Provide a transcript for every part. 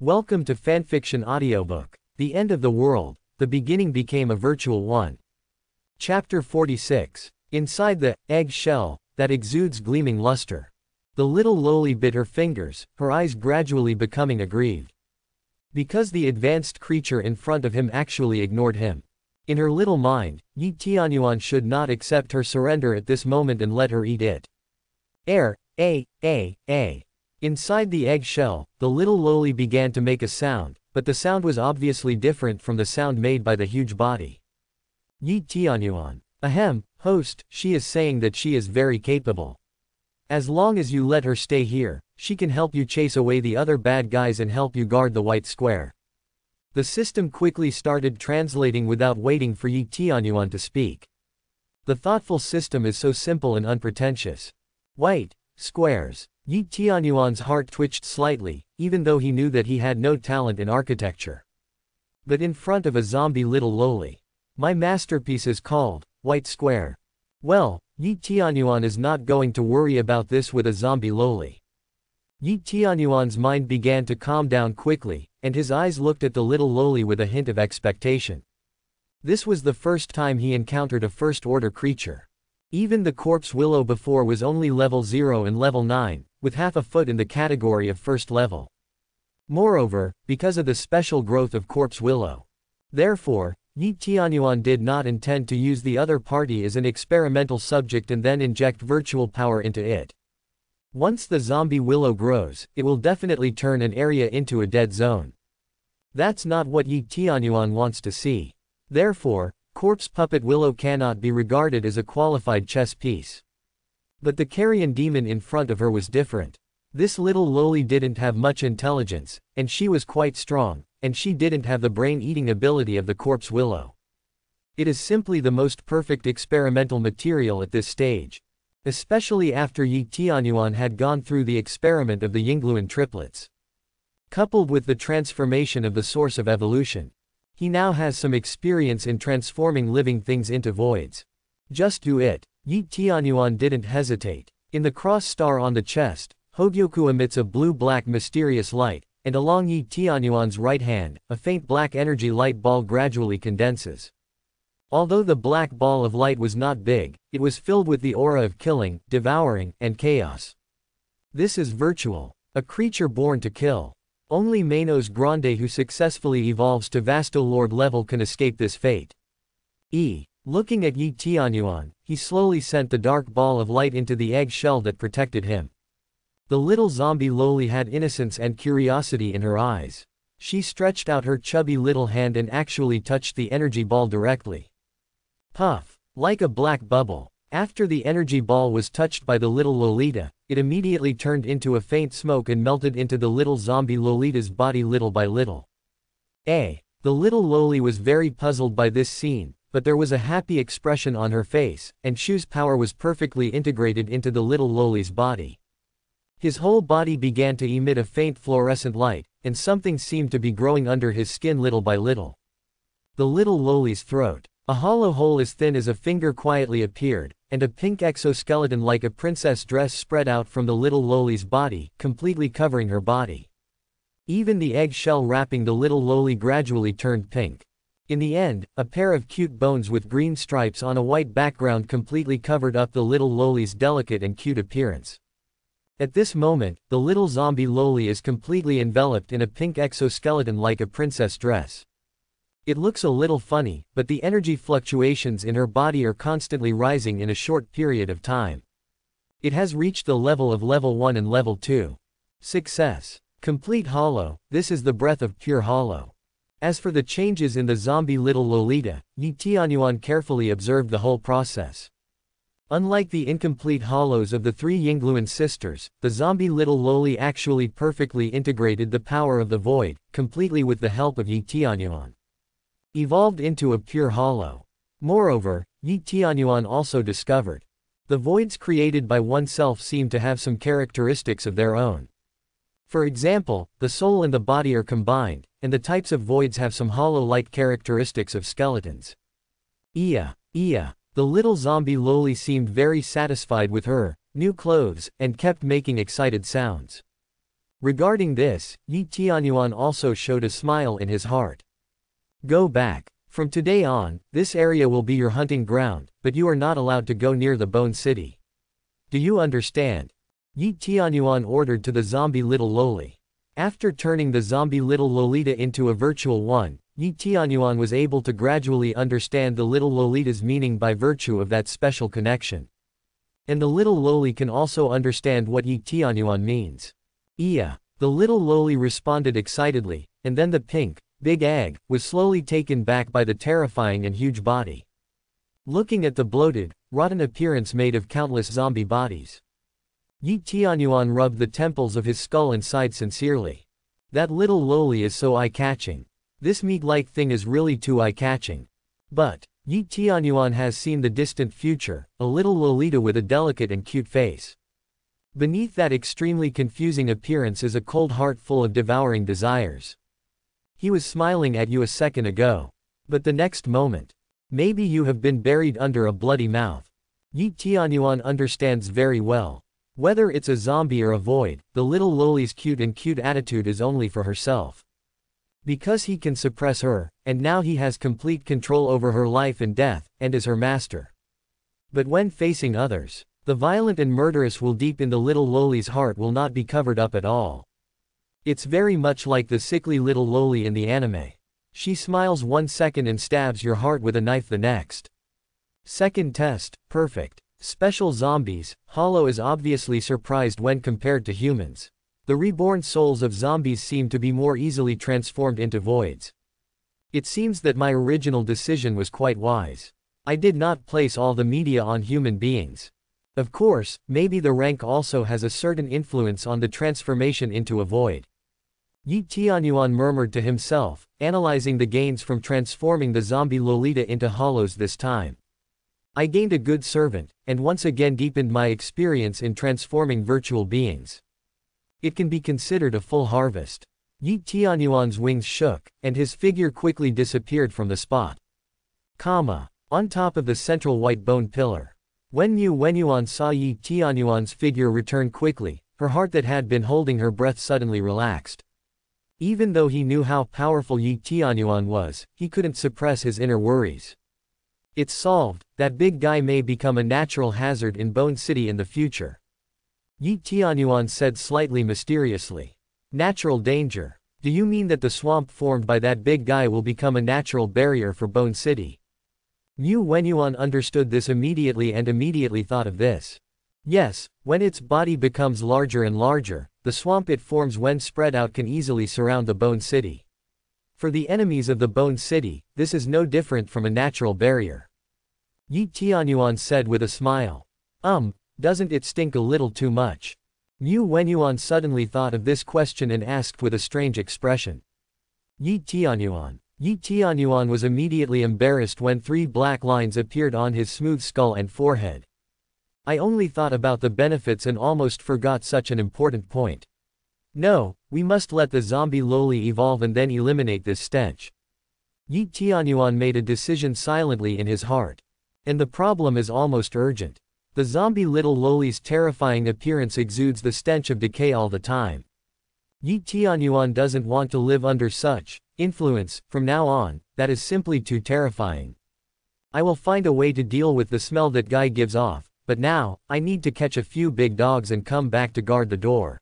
Welcome to Fanfiction Audiobook. The End of the World, The Beginning Became a Virtual One. Chapter 46. Inside the egg shell that exudes gleaming luster. The little Loli bit her fingers, her eyes gradually becoming aggrieved. Because the advanced creature in front of him actually ignored him. In her little mind, Yi Tianyuan should not accept her surrender at this moment and let her eat it. Air, a, a, a. Inside the egg shell, the little Loli began to make a sound, but the sound was obviously different from the sound made by the huge body. Yi Tianyuan. Ahem, host, she is saying that she is very capable. As long as you let her stay here, she can help you chase away the other bad guys and help you guard the white square. The system quickly started translating without waiting for Yi Tianyuan to speak. The thoughtful system is so simple and unpretentious. White, squares, Yi Tianyuan's heart twitched slightly, even though he knew that he had no talent in architecture. But in front of a zombie little Loli. My masterpiece is called, White Square. Well, Yi Tianyuan is not going to worry about this with a zombie Loli. Yi Tianyuan's mind began to calm down quickly, and his eyes looked at the little Loli with a hint of expectation. This was the first time he encountered a first-order creature. Even the corpse willow before was only level 0 and level 9, with half a foot in the category of first level. Moreover, because of the special growth of corpse willow. Therefore, Yi Tianyuan did not intend to use the other party as an experimental subject and then inject virtual power into it. Once the zombie willow grows, it will definitely turn an area into a dead zone. That's not what Yi Tianyuan wants to see. Therefore, Corpse Puppet Willow cannot be regarded as a qualified chess piece. But the carrion demon in front of her was different. This little lowly didn't have much intelligence, and she was quite strong, and she didn't have the brain-eating ability of the corpse willow. It is simply the most perfect experimental material at this stage. Especially after Yi Tianyuan had gone through the experiment of the Yingluan triplets. Coupled with the transformation of the source of evolution. He now has some experience in transforming living things into voids. Just do it. Yi Tianyuan didn't hesitate. In the cross star on the chest, Hogyoku emits a blue-black mysterious light, and along Yi Tianyuan's right hand, a faint black energy light ball gradually condenses. Although the black ball of light was not big, it was filled with the aura of killing, devouring, and chaos. This is virtual. A creature born to kill. Only Menos Grande who successfully evolves to Vasto Lorde level can escape this fate. E. Looking at Yi Tianyuan, he slowly sent the dark ball of light into the egg shell that protected him. The little zombie lowly had innocence and curiosity in her eyes. She stretched out her chubby little hand and actually touched the energy ball directly. Puff. Like a black bubble. After the energy ball was touched by the little Lolita, it immediately turned into a faint smoke and melted into the little zombie Lolita's body little by little. A. The little Loli was very puzzled by this scene, but there was a happy expression on her face, and Shu's power was perfectly integrated into the little Loli's body. His whole body began to emit a faint fluorescent light, and something seemed to be growing under his skin little by little. The little Loli's throat. A hollow hole as thin as a finger quietly appeared, and a pink exoskeleton like a princess dress spread out from the little Loli's body, completely covering her body. Even the eggshell wrapping the little Loli gradually turned pink. In the end, a pair of cute bones with green stripes on a white background completely covered up the little Loli's delicate and cute appearance. At this moment, the little zombie Loli is completely enveloped in a pink exoskeleton like a princess dress. It looks a little funny, but the energy fluctuations in her body are constantly rising in a short period of time. It has reached the level of level 1 and level 2. Success. Complete hollow, this is the breath of pure hollow. As for the changes in the zombie little Lolita, Yi Tianyuan carefully observed the whole process. Unlike the incomplete hollows of the three Yingluan sisters, the zombie little Loli actually perfectly integrated the power of the void, completely with the help of Yi Tianyuan. Evolved into a pure hollow. Moreover, Yi Tianyuan also discovered. The voids created by oneself seem to have some characteristics of their own. For example, the soul and the body are combined, and the types of voids have some hollow-like characteristics of skeletons. Iya, Iya, the little zombie Loli seemed very satisfied with her new clothes, and kept making excited sounds. Regarding this, Yi Tianyuan also showed a smile in his heart. Go back. From today on, this area will be your hunting ground, but you are not allowed to go near the Bone City. Do you understand? Yi Tianyuan ordered to the zombie little Loli. After turning the zombie little Lolita into a virtual one, Yi Tianyuan was able to gradually understand the little Lolita's meaning by virtue of that special connection. And the little Loli can also understand what Yi Tianyuan means. Iya. The little Loli responded excitedly, and then the pink, big egg, was slowly taken back by the terrifying and huge body. Looking at the bloated, rotten appearance made of countless zombie bodies. Yi Tianyuan rubbed the temples of his skull and sighed sincerely. That little loli is so eye-catching. This meat-like thing is really too eye-catching. But, Yi Tianyuan has seen the distant future, a little Lolita with a delicate and cute face. Beneath that extremely confusing appearance is a cold heart full of devouring desires. He was smiling at you a second ago. But the next moment. Maybe you have been buried under a bloody mouth. Yi Tianyuan understands very well. Whether it's a zombie or a void, the little Loli's cute and cute attitude is only for herself. Because he can suppress her, and now he has complete control over her life and death, and is her master. But when facing others, the violent and murderous will deep in the little Loli's heart will not be covered up at all. It's very much like the sickly little Loli in the anime. She smiles one second and stabs your heart with a knife the next. Second test, perfect. Special zombies, Hollow is obviously surprised when compared to humans. The reborn souls of zombies seem to be more easily transformed into voids. It seems that my original decision was quite wise. I did not place all the media on human beings. Of course, maybe the rank also has a certain influence on the transformation into a void. Yi Tianyuan murmured to himself, analyzing the gains from transforming the zombie Lolita into hollows this time. I gained a good servant, and once again deepened my experience in transforming virtual beings. It can be considered a full harvest. Yi Tianyuan's wings shook, and his figure quickly disappeared from the spot. Comma. On top of the central white bone pillar. When Mu Wenyuan saw Yi Tianyuan's figure return quickly, her heart that had been holding her breath suddenly relaxed. Even though he knew how powerful Yi Tianyuan was, he couldn't suppress his inner worries. It's solved, that big guy may become a natural hazard in Bone City in the future. Yi Tianyuan said slightly mysteriously. Natural danger. Do you mean that the swamp formed by that big guy will become a natural barrier for Bone City? Mu Wenyuan understood this immediately and immediately thought of this. Yes, when its body becomes larger and larger, the swamp it forms when spread out can easily surround the Bone City. For the enemies of the Bone City, this is no different from a natural barrier. Yi Tianyuan said with a smile. Um, doesn't it stink a little too much? Mu Wenyuan suddenly thought of this question and asked with a strange expression. Yi Tianyuan. Yi Tianyuan was immediately embarrassed when three black lines appeared on his smooth skull and forehead. I only thought about the benefits and almost forgot such an important point. No, we must let the zombie Loli evolve and then eliminate this stench. Yi Tianyuan made a decision silently in his heart. And the problem is almost urgent. The zombie little Loli's terrifying appearance exudes the stench of decay all the time. Yi Tianyuan doesn't want to live under such influence, from now on, that is simply too terrifying. I will find a way to deal with the smell that guy gives off, but now, I need to catch a few big dogs and come back to guard the door.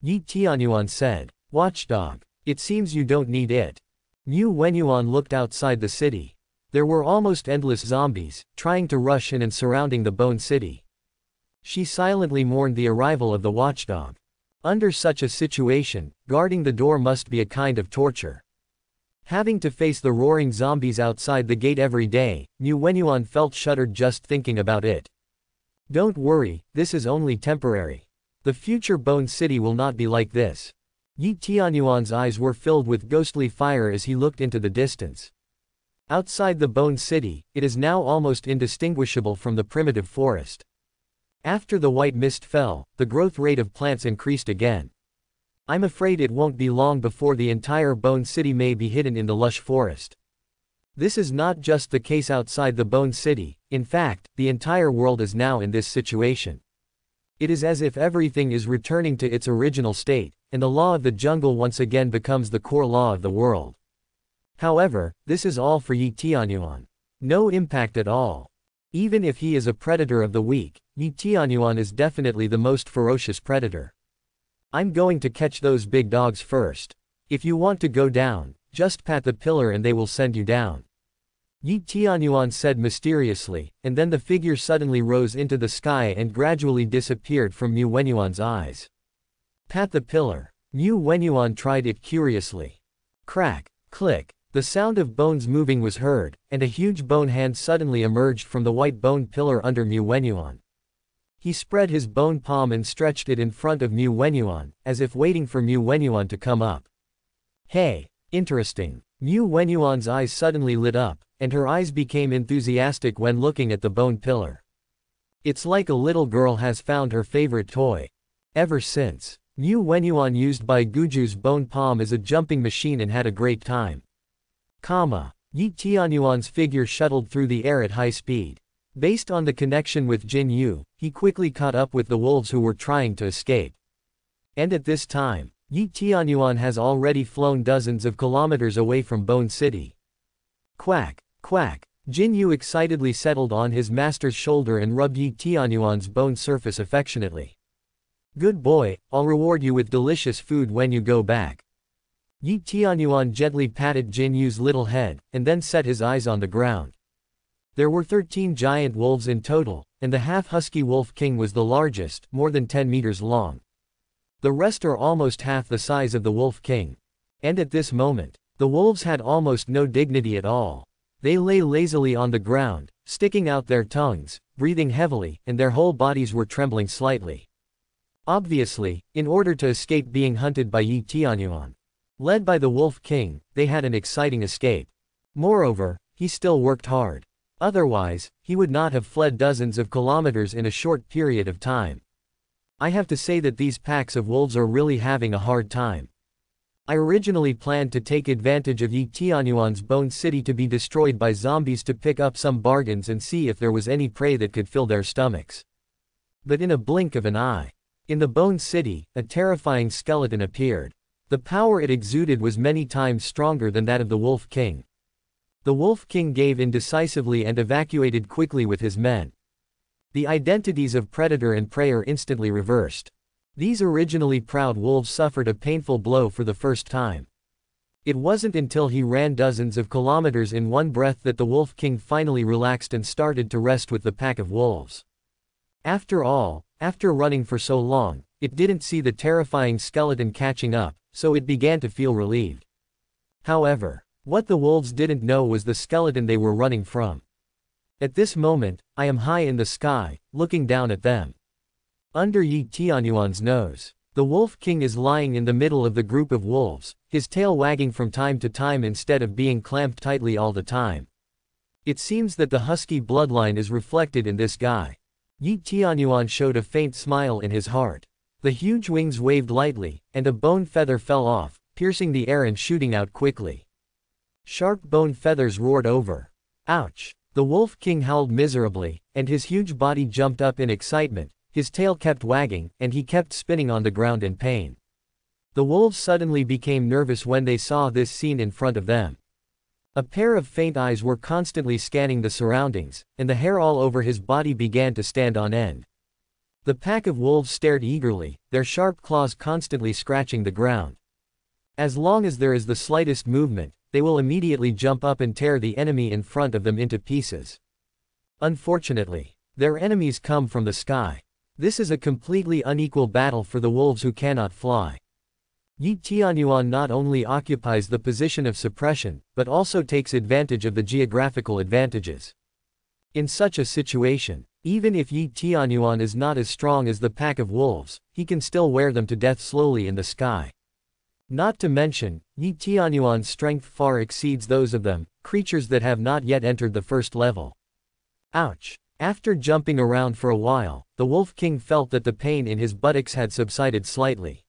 Yi Tianyuan said. Watchdog. It seems you don't need it. Mu Wenyuan looked outside the city. There were almost endless zombies, trying to rush in and surrounding the Bone City. She silently mourned the arrival of the watchdog. Under such a situation, guarding the door must be a kind of torture. Having to face the roaring zombies outside the gate every day, Mu Wenyuan felt shuddered just thinking about it. Don't worry, this is only temporary. The future Bone City will not be like this. Yi Tianyuan's eyes were filled with ghostly fire as he looked into the distance. Outside the Bone City, it is now almost indistinguishable from the primitive forest. After the white mist fell, the growth rate of plants increased again. I'm afraid it won't be long before the entire Bone City may be hidden in the lush forest. This is not just the case outside the Bone City, in fact, the entire world is now in this situation. It is as if everything is returning to its original state, and the law of the jungle once again becomes the core law of the world. However, this is all for Yi Tianyuan. No impact at all. Even if he is a predator of the weak, Yi Tianyuan is definitely the most ferocious predator. I'm going to catch those big dogs first. If you want to go down, just pat the pillar and they will send you down. Yi Tianyuan said mysteriously, and then the figure suddenly rose into the sky and gradually disappeared from Mu Wenyuan's eyes. Pat the pillar. Mu Wenyuan tried it curiously. Crack, click, the sound of bones moving was heard, and a huge bone hand suddenly emerged from the white bone pillar under Mu Wenyuan. He spread his bone palm and stretched it in front of Mu Wenyuan, as if waiting for Mu Wenyuan to come up. Hey, interesting. Mu Wenyuan's eyes suddenly lit up, and her eyes became enthusiastic when looking at the bone pillar. It's like a little girl has found her favorite toy. Ever since, Mu Wenyuan used Bai Guju's bone palm as a jumping machine and had a great time. Comma. Yi Tianyuan's figure shuttled through the air at high speed. Based on the connection with Jin Yu, he quickly caught up with the wolves who were trying to escape. And at this time, Yi Tianyuan has already flown dozens of kilometers away from Bone City. Quack. Quack. Jin Yu excitedly settled on his master's shoulder and rubbed Yi Tianyuan's bone surface affectionately. Good boy, I'll reward you with delicious food when you go back. Yi Tianyuan gently patted Jin Yu's little head, and then set his eyes on the ground. There were 13 giant wolves in total, and the half-husky wolf king was the largest, more than 10 meters long. The rest are almost half the size of the wolf king. And at this moment, the wolves had almost no dignity at all. They lay lazily on the ground, sticking out their tongues, breathing heavily, and their whole bodies were trembling slightly. Obviously, in order to escape being hunted by Yi Tianyuan. Led by the Wolf King, they had an exciting escape. Moreover, he still worked hard. Otherwise, he would not have fled dozens of kilometers in a short period of time. I have to say that these packs of wolves are really having a hard time. I originally planned to take advantage of Yi Tianyuan's Bone City to be destroyed by zombies to pick up some bargains and see if there was any prey that could fill their stomachs. But in a blink of an eye. In the Bone City, a terrifying skeleton appeared. The power it exuded was many times stronger than that of the Wolf King. The Wolf King gave in decisively and evacuated quickly with his men. The identities of predator and prey are instantly reversed. These originally proud wolves suffered a painful blow for the first time. It wasn't until he ran dozens of kilometers in one breath that the Wolf King finally relaxed and started to rest with the pack of wolves. After all, after running for so long, it didn't see the terrifying skeleton catching up, so it began to feel relieved. However, what the wolves didn't know was the skeleton they were running from. At this moment, I am high in the sky, looking down at them. Under Yi Tianyuan's nose. The Wolf King is lying in the middle of the group of wolves, his tail wagging from time to time instead of being clamped tightly all the time. It seems that the husky bloodline is reflected in this guy. Yi Tianyuan showed a faint smile in his heart. The huge wings waved lightly, and a bone feather fell off, piercing the air and shooting out quickly. Sharp bone feathers roared over. Ouch! The Wolf King howled miserably, and his huge body jumped up in excitement, his tail kept wagging, and he kept spinning on the ground in pain. The wolves suddenly became nervous when they saw this scene in front of them. A pair of faint eyes were constantly scanning the surroundings, and the hair all over his body began to stand on end. The pack of wolves stared eagerly, their sharp claws constantly scratching the ground. As long as there is the slightest movement, they will immediately jump up and tear the enemy in front of them into pieces. Unfortunately, their enemies come from the sky. This is a completely unequal battle for the wolves who cannot fly. Yi Tianyuan not only occupies the position of suppression, but also takes advantage of the geographical advantages. In such a situation, even if Yi Tianyuan is not as strong as the pack of wolves, he can still wear them to death slowly in the sky. Not to mention, Yi Tianyuan's strength far exceeds those of them, creatures that have not yet entered the first level. Ouch! After jumping around for a while, the Wolf King felt that the pain in his buttocks had subsided slightly.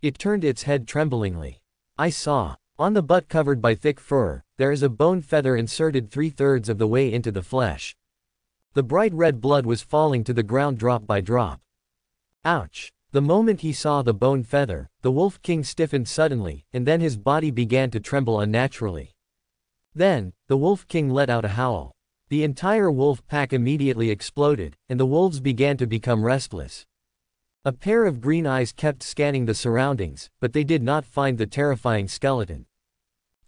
It turned its head tremblingly. I saw. On the butt covered by thick fur, there is a bone feather inserted three-thirds of the way into the flesh. The bright red blood was falling to the ground drop by drop. Ouch. The moment he saw the bone feather, the Wolf King stiffened suddenly, and then his body began to tremble unnaturally. Then, the Wolf King let out a howl. The entire wolf pack immediately exploded, and the wolves began to become restless. A pair of green eyes kept scanning the surroundings, but they did not find the terrifying skeleton.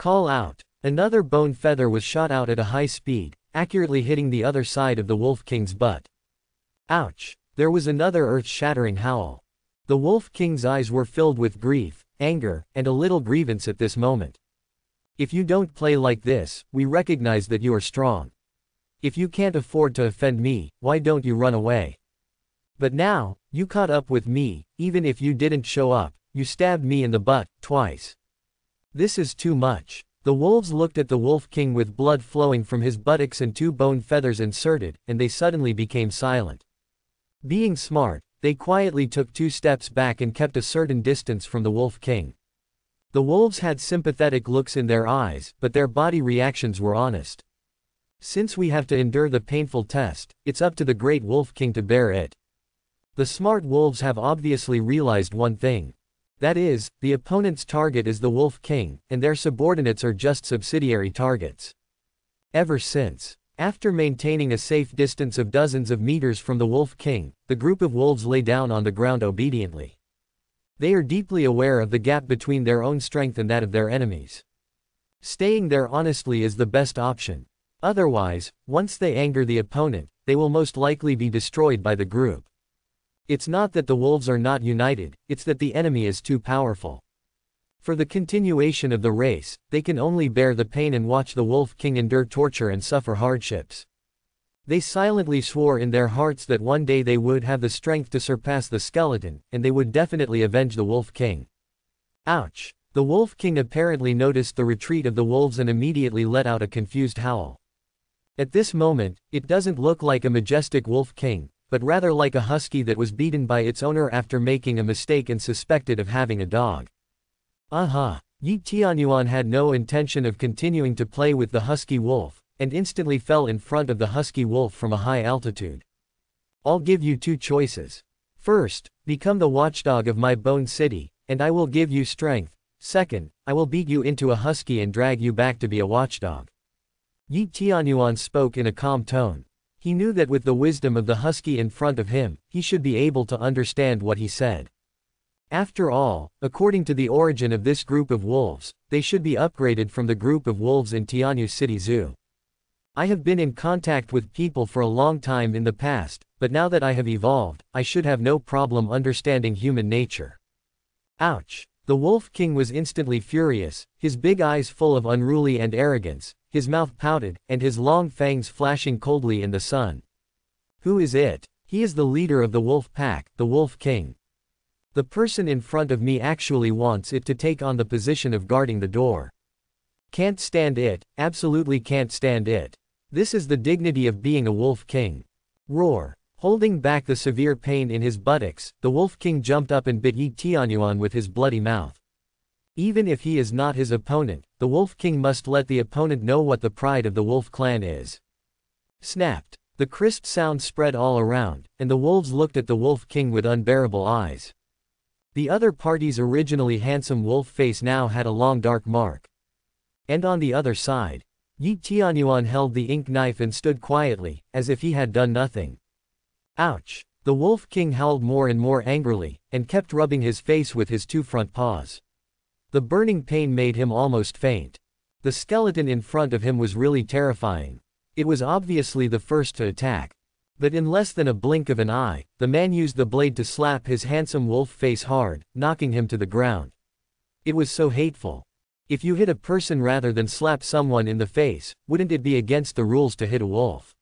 Call out. Another bone feather was shot out at a high speed, accurately hitting the other side of the Wolf King's butt. Ouch. There was another earth-shattering howl. The Wolf King's eyes were filled with grief, anger, and a little grievance at this moment. If you don't play like this, we recognize that you are strong. If you can't afford to offend me, why don't you run away? But now, you caught up with me, even if you didn't show up, you stabbed me in the butt, twice. This is too much. The wolves looked at the Wolf King with blood flowing from his buttocks and two bone feathers inserted, and they suddenly became silent. Being smart, they quietly took two steps back and kept a certain distance from the Wolf King. The wolves had sympathetic looks in their eyes, but their body reactions were honest. Since we have to endure the painful test, it's up to the great Wolf King to bear it. The smart wolves have obviously realized one thing. That is, the opponent's target is the Wolf King, and their subordinates are just subsidiary targets. Ever since, after maintaining a safe distance of dozens of meters from the Wolf King, the group of wolves lay down on the ground obediently. They are deeply aware of the gap between their own strength and that of their enemies. Staying there honestly is the best option. Otherwise, once they anger the opponent, they will most likely be destroyed by the group. It's not that the wolves are not united, it's that the enemy is too powerful. For the continuation of the race, they can only bear the pain and watch the Wolf King endure torture and suffer hardships. They silently swore in their hearts that one day they would have the strength to surpass the skeleton, and they would definitely avenge the Wolf King. Ouch! The Wolf King apparently noticed the retreat of the wolves and immediately let out a confused howl. At this moment, it doesn't look like a majestic Wolf King, but rather like a husky that was beaten by its owner after making a mistake and suspected of having a dog. Aha! Yi Tianyuan had no intention of continuing to play with the husky wolf, and instantly fell in front of the husky wolf from a high altitude. I'll give you two choices. First, become the watchdog of my bone city, and I will give you strength. Second, I will beat you into a husky and drag you back to be a watchdog. Yi Tianyuan spoke in a calm tone. He knew that with the wisdom of the husky in front of him, he should be able to understand what he said. After all, according to the origin of this group of wolves, they should be upgraded from the group of wolves in Tianyu City Zoo. I have been in contact with people for a long time in the past, but now that I have evolved, I should have no problem understanding human nature. Ouch! The Wolf King was instantly furious, his big eyes full of unruly and arrogance, his mouth pouted, and his long fangs flashing coldly in the sun. Who is it? He is the leader of the wolf pack, the Wolf King. The person in front of me actually wants it to take on the position of guarding the door. Can't stand it, absolutely can't stand it. This is the dignity of being a Wolf King. Roar. Holding back the severe pain in his buttocks, the Wolf King jumped up and bit Yi Tianyuan with his bloody mouth. Even if he is not his opponent, the Wolf King must let the opponent know what the pride of the Wolf clan is. Snapped. The crisp sound spread all around, and the wolves looked at the Wolf King with unbearable eyes. The other party's originally handsome wolf face now had a long dark mark. And on the other side, Yi Tianyuan held the ink knife and stood quietly, as if he had done nothing. Ouch! The Wolf King howled more and more angrily, and kept rubbing his face with his two front paws. The burning pain made him almost faint. The skeleton in front of him was really terrifying. It was obviously the first to attack. But in less than a blink of an eye, the man used the blade to slap his handsome wolf face hard, knocking him to the ground. It was so hateful. If you hit a person rather than slap someone in the face, wouldn't it be against the rules to hit a wolf?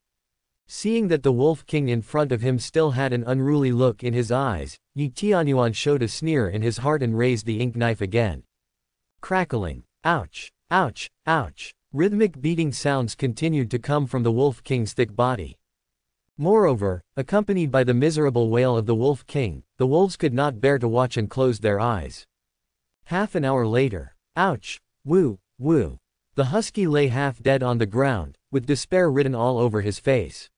Seeing that the Wolf King in front of him still had an unruly look in his eyes, Yi Tianyuan showed a sneer in his heart and raised the ink knife again. Crackling. Ouch. Ouch. Ouch. Rhythmic beating sounds continued to come from the Wolf King's thick body. Moreover, accompanied by the miserable wail of the Wolf King, the wolves could not bear to watch and closed their eyes. Half an hour later. Ouch! Woo! Woo! The husky lay half dead on the ground, with despair written all over his face.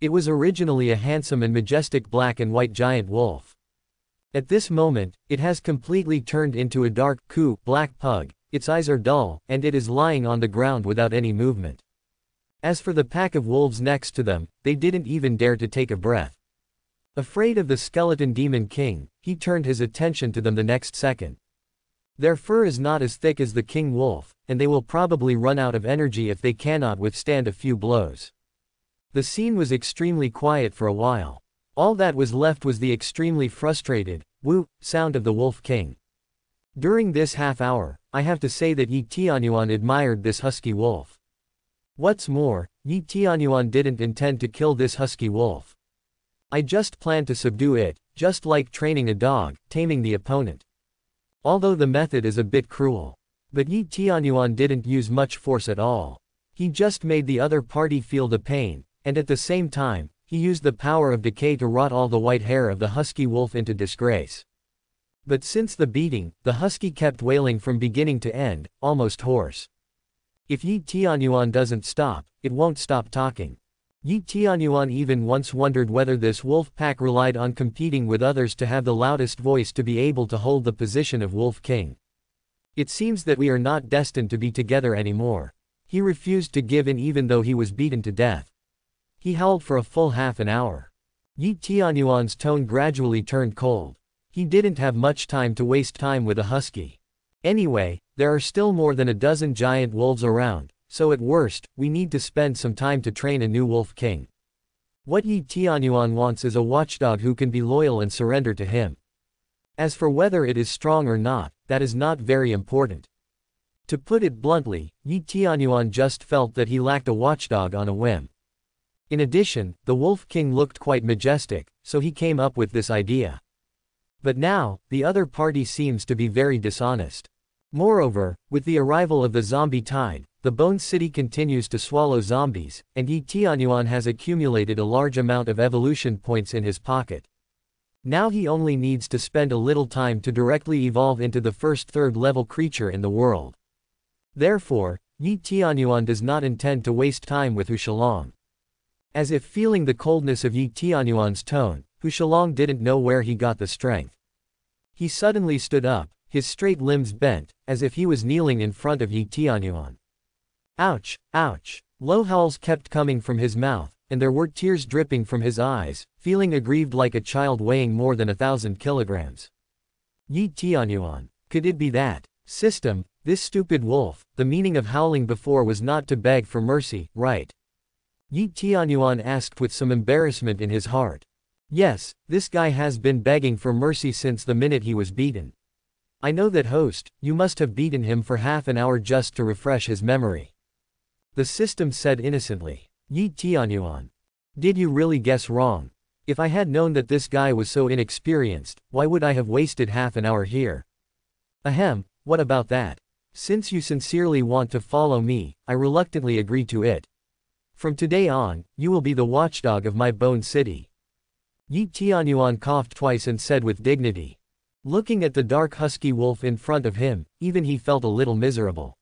It was originally a handsome and majestic black and white giant wolf. At this moment, it has completely turned into a dark, coo, black pug, its eyes are dull, and it is lying on the ground without any movement. As for the pack of wolves next to them, they didn't even dare to take a breath. Afraid of the skeleton demon king, he turned his attention to them the next second. Their fur is not as thick as the king wolf, and they will probably run out of energy if they cannot withstand a few blows. The scene was extremely quiet for a while. All that was left was the extremely frustrated, woo, sound of the Wolf King. During this half hour, I have to say that Yi Tianyuan admired this husky wolf. What's more, Yi Tianyuan didn't intend to kill this husky wolf. I just planned to subdue it, just like training a dog, taming the opponent. Although the method is a bit cruel. But Yi Tianyuan didn't use much force at all. He just made the other party feel the pain, and at the same time, he used the power of decay to rot all the white hair of the husky wolf into disgrace. But since the beating, the husky kept wailing from beginning to end, almost hoarse. If Yi Tianyuan doesn't stop, it won't stop talking. Yi Tianyuan even once wondered whether this wolf pack relied on competing with others to have the loudest voice to be able to hold the position of Wolf King. It seems that we are not destined to be together anymore. He refused to give in even though he was beaten to death. He howled for a full half an hour. Yi Tianyuan's tone gradually turned cold. He didn't have much time to waste time with a husky. Anyway, there are still more than a dozen giant wolves around, so at worst, we need to spend some time to train a new wolf king. What Yi Tianyuan wants is a watchdog who can be loyal and surrender to him. As for whether it is strong or not, that is not very important. To put it bluntly, Yi Tianyuan just felt that he lacked a watchdog on a whim. In addition, the Wolf King looked quite majestic, so he came up with this idea. But now, the other party seems to be very dishonest. Moreover, with the arrival of the zombie tide, the Bone City continues to swallow zombies, and Yi Tianyuan has accumulated a large amount of evolution points in his pocket. Now he only needs to spend a little time to directly evolve into the first third level creature in the world. Therefore, Yi Tianyuan does not intend to waste time with Hu Shalong. As if feeling the coldness of Yi Tianyuan's tone, Hu Shalong didn't know where he got the strength. He suddenly stood up, his straight limbs bent, as if he was kneeling in front of Yi Tianyuan. Ouch, ouch. Low howls kept coming from his mouth, and there were tears dripping from his eyes, feeling aggrieved like a child weighing more than a thousand kilograms. Yi Tianyuan. Could it be that? System, this stupid wolf, the meaning of howling before was not to beg for mercy, right? Yi Tianyuan asked with some embarrassment in his heart. Yes, this guy has been begging for mercy since the minute he was beaten. I know that host, you must have beaten him for half an hour just to refresh his memory. The system said innocently. Yi Tianyuan. Did you really guess wrong? If I had known that this guy was so inexperienced, why would I have wasted half an hour here? Ahem, what about that? Since you sincerely want to follow me, I reluctantly agree to it. From today on, you will be the watchdog of my bone city. Yi Tianyuan coughed twice and said with dignity. Looking at the dark husky wolf in front of him, even he felt a little miserable.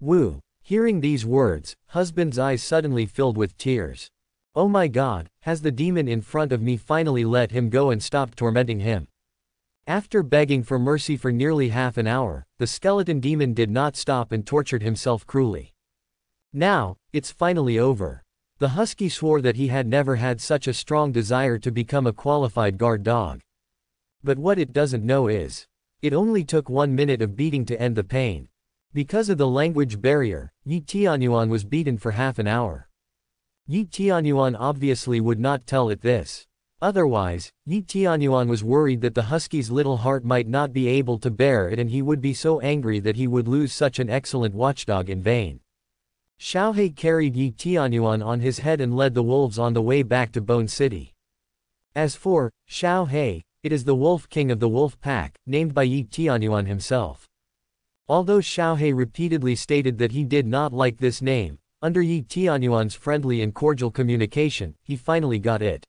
Wu. Hearing these words, husband's eyes suddenly filled with tears. Oh my god, has the demon in front of me finally let him go and stopped tormenting him? After begging for mercy for nearly half an hour, the skeleton demon did not stop and tortured himself cruelly. Now, it's finally over. The husky swore that he had never had such a strong desire to become a qualified guard dog. But what it doesn't know is, it only took one minute of beating to end the pain. Because of the language barrier, Yi Tianyuan was beaten for half an hour. Yi Tianyuan obviously would not tell it this. Otherwise, Yi Tianyuan was worried that the husky's little heart might not be able to bear it and he would be so angry that he would lose such an excellent watchdog in vain. Xiaohe carried Yi Tianyuan on his head and led the wolves on the way back to Bone City. As for Xiaohe, it is the wolf king of the wolf pack, named by Yi Tianyuan himself. Although Xiaohe repeatedly stated that he did not like this name, under Yi Tianyuan's friendly and cordial communication, he finally got it.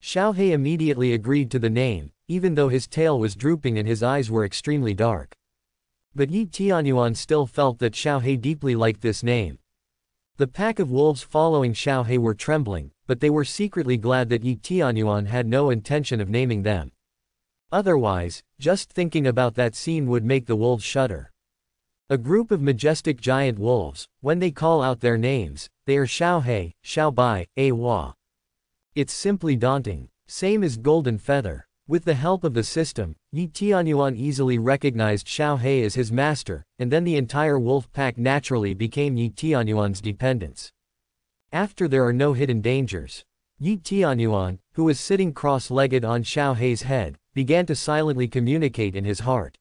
Xiaohe immediately agreed to the name, even though his tail was drooping and his eyes were extremely dark. But Yi Tianyuan still felt that Xiaohe deeply liked this name. The pack of wolves following Xiao He were trembling, but they were secretly glad that Yi Tianyuan had no intention of naming them. Otherwise, just thinking about that scene would make the wolves shudder. A group of majestic giant wolves, when they call out their names, they are Xiao He, Xiao Bai, A Hua. It's simply daunting. Same as Golden Feather. With the help of the system, Yi Tianyuan easily recognized Xiao He as his master, and then the entire wolf pack naturally became Yi Tianyuan's dependents. After there are no hidden dangers. Yi Tianyuan, who was sitting cross-legged on Xiao He's head, began to silently communicate in his heart.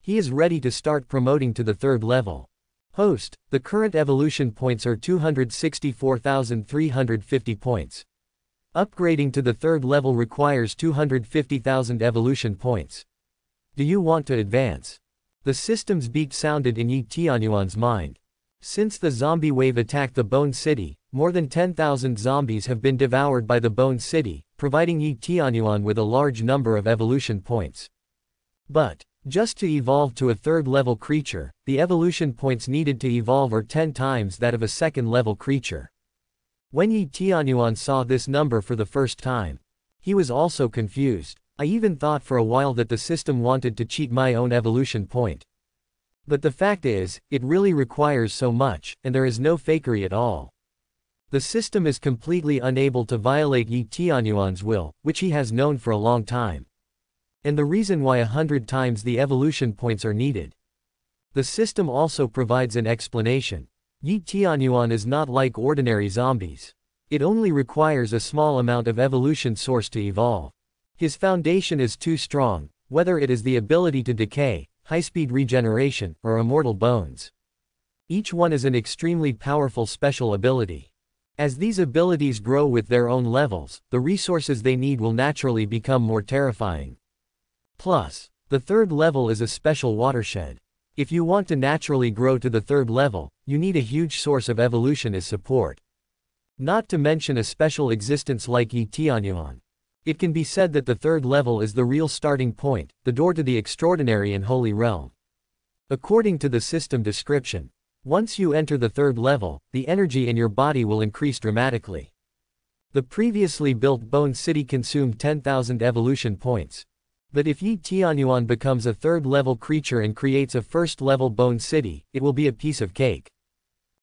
He is ready to start promoting to the third level. Host, the current evolution points are 264,350 points. Upgrading to the third level requires 250,000 evolution points. Do you want to advance? The system's beat sounded in Yi Tianyuan's mind. Since the zombie wave attacked the Bone City, more than 10,000 zombies have been devoured by the Bone City, providing Yi Tianyuan with a large number of evolution points. But, just to evolve to a third level creature, the evolution points needed to evolve are 10 times that of a second level creature. When Yi Tianyuan saw this number for the first time, he was also confused. I even thought for a while that the system wanted to cheat my own evolution point. But the fact is, it really requires so much, and there is no fakery at all. The system is completely unable to violate Yi Tianyuan's will, which he has known for a long time. And the reason why a hundred times the evolution points are needed. The system also provides an explanation. Yi Tianyuan is not like ordinary zombies. It only requires a small amount of evolution source to evolve. His foundation is too strong, whether it is the ability to decay, high-speed regeneration, or immortal bones. Each one is an extremely powerful special ability. As these abilities grow with their own levels, the resources they need will naturally become more terrifying. Plus, the third level is a special watershed. If you want to naturally grow to the third level, you need a huge source of evolution as support. Not to mention a special existence like Yi Tianyuan. It can be said that the third level is the real starting point, the door to the extraordinary and holy realm. According to the system description, once you enter the third level, the energy in your body will increase dramatically. The previously built Bone City consumed 10,000 evolution points. But if Yi Tianyuan becomes a third-level creature and creates a first-level bone city, it will be a piece of cake.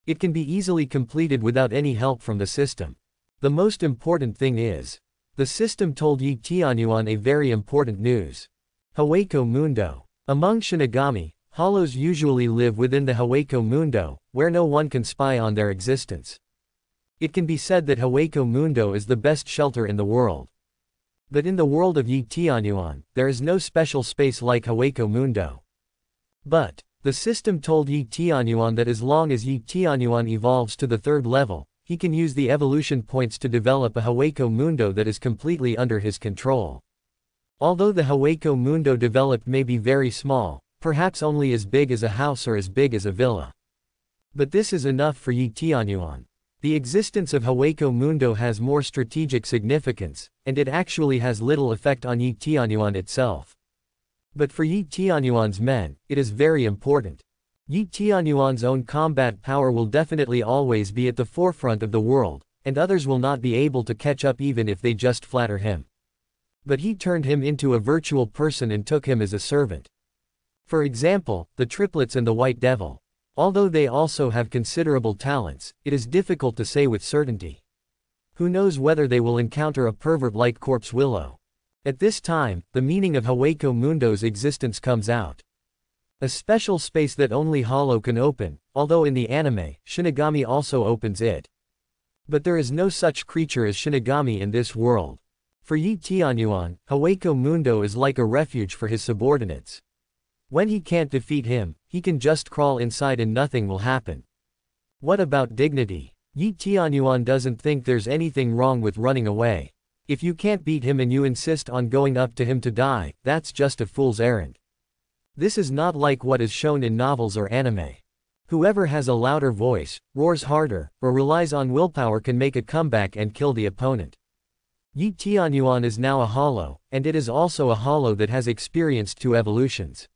It can be easily completed without any help from the system. The most important thing is, the system told Yi Tianyuan a very important news. Hueco Mundo. Among Shinigami, hollows usually live within the Hueco Mundo, where no one can spy on their existence. It can be said that Hueco Mundo is the best shelter in the world. But in the world of Yi Tianyuan, there is no special space like Hueco Mundo. But, the system told Yi Tianyuan that as long as Yi Tianyuan evolves to the third level, he can use the evolution points to develop a Hueco Mundo that is completely under his control. Although the Hawako Mundo developed may be very small, perhaps only as big as a house or as big as a villa. But this is enough for Yi Tianyuan. The existence of Hueco Mundo has more strategic significance, and it actually has little effect on Yi Tianyuan itself. But for Yi Tianyuan's men, it is very important. Yi Tianyuan's own combat power will definitely always be at the forefront of the world, and others will not be able to catch up even if they just flatter him. But he turned him into a virtual person and took him as a servant. For example, the triplets and the white devil. Although they also have considerable talents, it is difficult to say with certainty. Who knows whether they will encounter a pervert like Corpse Willow. At this time, the meaning of Hueco Mundo's existence comes out. A special space that only Hollow can open, although in the anime, Shinigami also opens it. But there is no such creature as Shinigami in this world. For Yi Tianyuan, Hueco Mundo is like a refuge for his subordinates. When he can't defeat him, he can just crawl inside and nothing will happen. What about dignity? Yi Tianyuan doesn't think there's anything wrong with running away. If you can't beat him and you insist on going up to him to die, that's just a fool's errand. This is not like what is shown in novels or anime. Whoever has a louder voice, roars harder, or relies on willpower can make a comeback and kill the opponent. Yi Tianyuan is now a hollow, and it is also a hollow that has experienced two evolutions.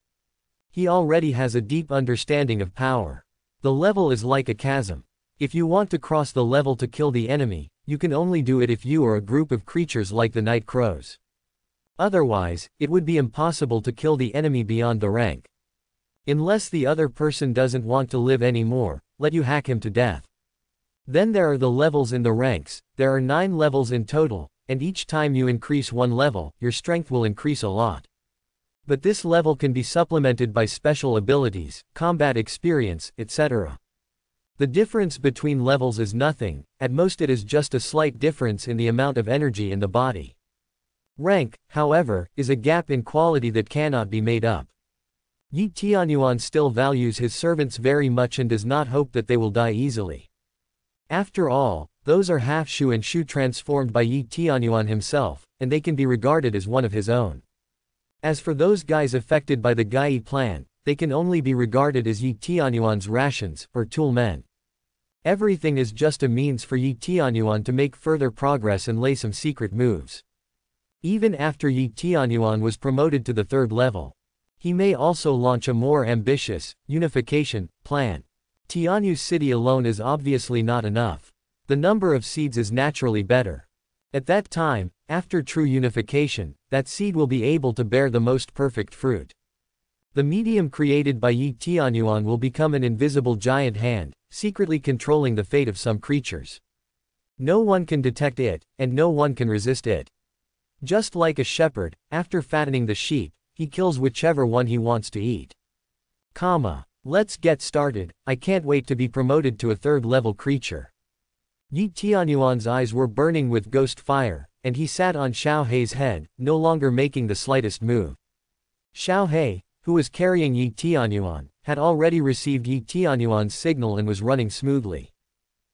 He already has a deep understanding of power. The level is like a chasm. If you want to cross the level to kill the enemy, you can only do it if you are a group of creatures like the Night Crows. Otherwise, it would be impossible to kill the enemy beyond the rank. Unless the other person doesn't want to live anymore, let you hack him to death. Then there are the levels in the ranks, there are 9 levels in total, and each time you increase one level, your strength will increase a lot. But this level can be supplemented by special abilities, combat experience, etc. The difference between levels is nothing, at most it is just a slight difference in the amount of energy in the body. Rank, however, is a gap in quality that cannot be made up. Yi Tianyuan still values his servants very much and does not hope that they will die easily. After all, those are half Shu and Shu transformed by Yi Tianyuan himself, and they can be regarded as one of his own. As for those guys affected by the Gai plan, they can only be regarded as Yi Tianyuan's rations, or tool men. Everything is just a means for Yi Tianyuan to make further progress and lay some secret moves. Even after Yi Tianyuan was promoted to the third level. He may also launch a more ambitious, unification, plan. Tianyu city alone is obviously not enough. The number of seeds is naturally better. At that time, after true unification, that seed will be able to bear the most perfect fruit. The medium created by Yi Tianyuan will become an invisible giant hand, secretly controlling the fate of some creatures. No one can detect it, and no one can resist it. Just like a shepherd, after fattening the sheep, he kills whichever one he wants to eat. Comma. Let's get started, I can't wait to be promoted to a third level creature. Yi Tianyuan's eyes were burning with ghost fire, and he sat on Xiao Hei's head, no longer making the slightest move. Xiao Hei, who was carrying Yi Tianyuan, had already received Yi Tianyuan's signal and was running smoothly.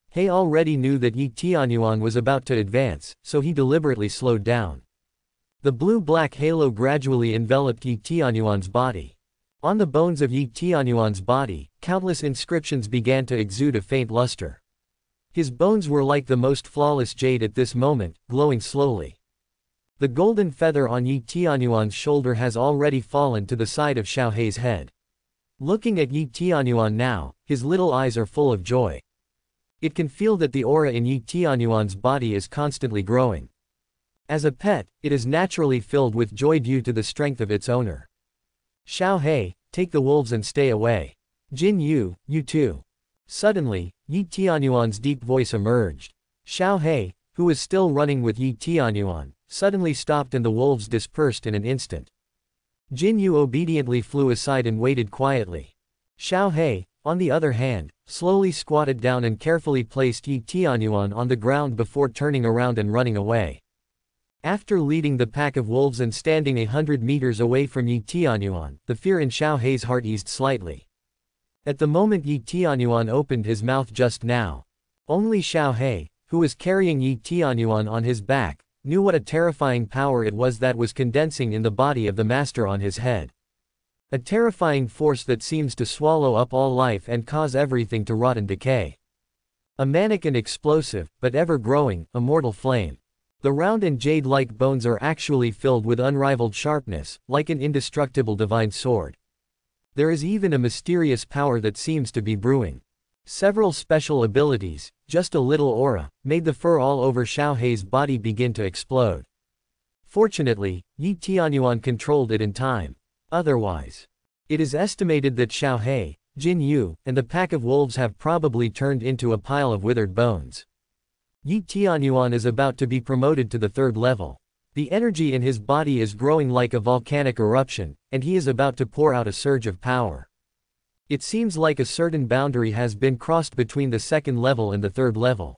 He already knew that Yi Tianyuan was about to advance, so he deliberately slowed down. The blue-black halo gradually enveloped Yi Tianyuan's body. On the bones of Yi Tianyuan's body, countless inscriptions began to exude a faint luster. His bones were like the most flawless jade at this moment, glowing slowly. The golden feather on Yi Tianyuan's shoulder has already fallen to the side of Xiao Hei's head. Looking at Yi Tianyuan now, his little eyes are full of joy. It can feel that the aura in Yi Tianyuan's body is constantly growing. As a pet, it is naturally filled with joy due to the strength of its owner. Xiao Hei, take the wolves and stay away. Jin Yu, you too. Suddenly, Yi Tianyuan's deep voice emerged. Xiao Hei, who was still running with Yi Tianyuan, suddenly stopped and the wolves dispersed in an instant. Jin Yu obediently flew aside and waited quietly. Xiao Hei, on the other hand, slowly squatted down and carefully placed Yi Tianyuan on the ground before turning around and running away. After leading the pack of wolves and standing a hundred meters away from Yi Tianyuan, the fear in Xiao Hei's heart eased slightly. At the moment Yi Tianyuan opened his mouth just now, only Xiao Hei, who was carrying Yi Tianyuan on his back, knew what a terrifying power it was that was condensing in the body of the master on his head. A terrifying force that seems to swallow up all life and cause everything to rot and decay. A manic and explosive, but ever-growing, immortal flame. The round and jade-like bones are actually filled with unrivaled sharpness, like an indestructible divine sword. There is even a mysterious power that seems to be brewing. Several special abilities, just a little aura, made the fur all over Xiao Hei's body begin to explode. Fortunately, Yi Tianyuan controlled it in time. Otherwise, it is estimated that Xiao Hei, Jin Yu, and the pack of wolves have probably turned into a pile of withered bones. Yi Tianyuan is about to be promoted to the third level. The energy in his body is growing like a volcanic eruption, and he is about to pour out a surge of power. It seems like a certain boundary has been crossed between the second level and the third level.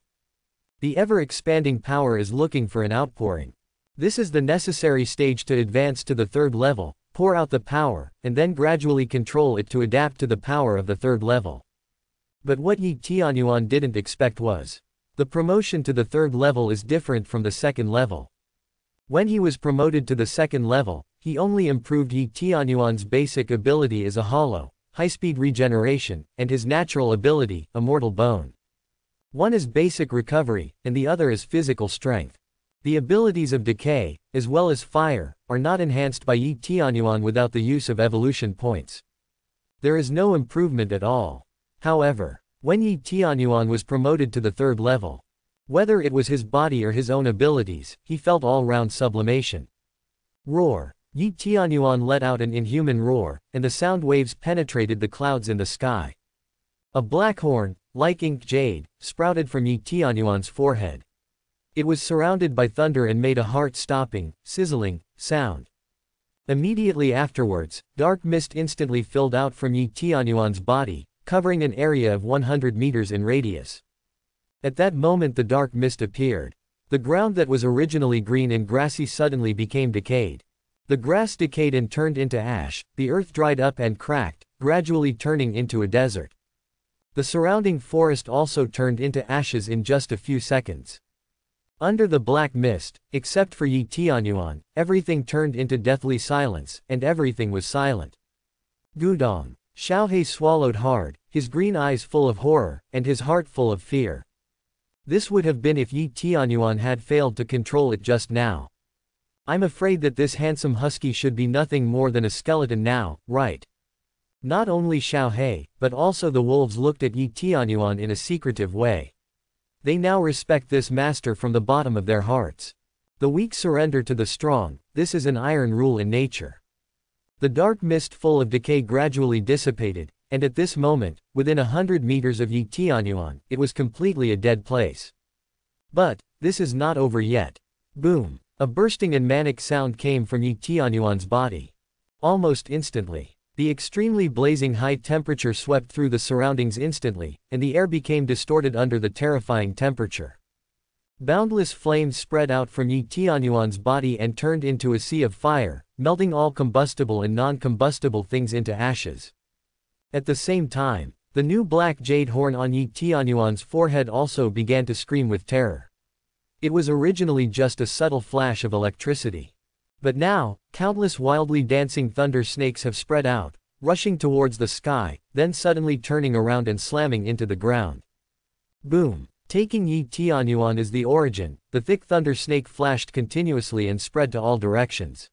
The ever-expanding power is looking for an outpouring. This is the necessary stage to advance to the third level, pour out the power, and then gradually control it to adapt to the power of the third level. But what Yi Tianyuan didn't expect was, the promotion to the third level is different from the second level. When he was promoted to the second level, he only improved Yi Tianyuan's basic ability as a hollow, high-speed regeneration, and his natural ability, immortal bone. One is basic recovery, and the other is physical strength. The abilities of decay, as well as fire, are not enhanced by Yi Tianyuan without the use of evolution points. There is no improvement at all. However, when Yi Tianyuan was promoted to the third level, Whether it was his body or his own abilities, he felt all-round sublimation. Roar. Yi Tianyuan let out an inhuman roar, and the sound waves penetrated the clouds in the sky. A black horn, like ink jade, sprouted from Yi Tianyuan's forehead. It was surrounded by thunder and made a heart-stopping, sizzling, sound. Immediately afterwards, dark mist instantly filled out from Yi Tianyuan's body, covering an area of 100 meters in radius. At that moment the dark mist appeared. The ground that was originally green and grassy suddenly became decayed. The grass decayed and turned into ash, the earth dried up and cracked, gradually turning into a desert. The surrounding forest also turned into ashes in just a few seconds. Under the black mist, except for Yi Tianyuan, everything turned into deathly silence, and everything was silent. Gudong. Xiaohei swallowed hard, his green eyes full of horror, and his heart full of fear. This would have been if Yi Tianyuan had failed to control it just now. I'm afraid that this handsome husky should be nothing more than a skeleton now, right? Not only Xiaohei, but also the wolves looked at Yi Tianyuan in a secretive way. They now respect this master from the bottom of their hearts. The weak surrender to the strong, this is an iron rule in nature. The dark mist full of decay gradually dissipated, and at this moment, within a hundred meters of Yi Tianyuan, it was completely a dead place. But, this is not over yet. Boom. A bursting and manic sound came from Yi Tianyuan's body. Almost instantly. The extremely blazing high temperature swept through the surroundings instantly, and the air became distorted under the terrifying temperature. Boundless flames spread out from Yi Tianyuan's body and turned into a sea of fire, melting all combustible and non-combustible things into ashes. At the same time, the new black jade horn on Yi Tianyuan's forehead also began to scream with terror. It was originally just a subtle flash of electricity. But now, countless wildly dancing thunder snakes have spread out, rushing towards the sky, then suddenly turning around and slamming into the ground. Boom. Taking Yi Tianyuan as the origin, the thick thunder snake flashed continuously and spread to all directions.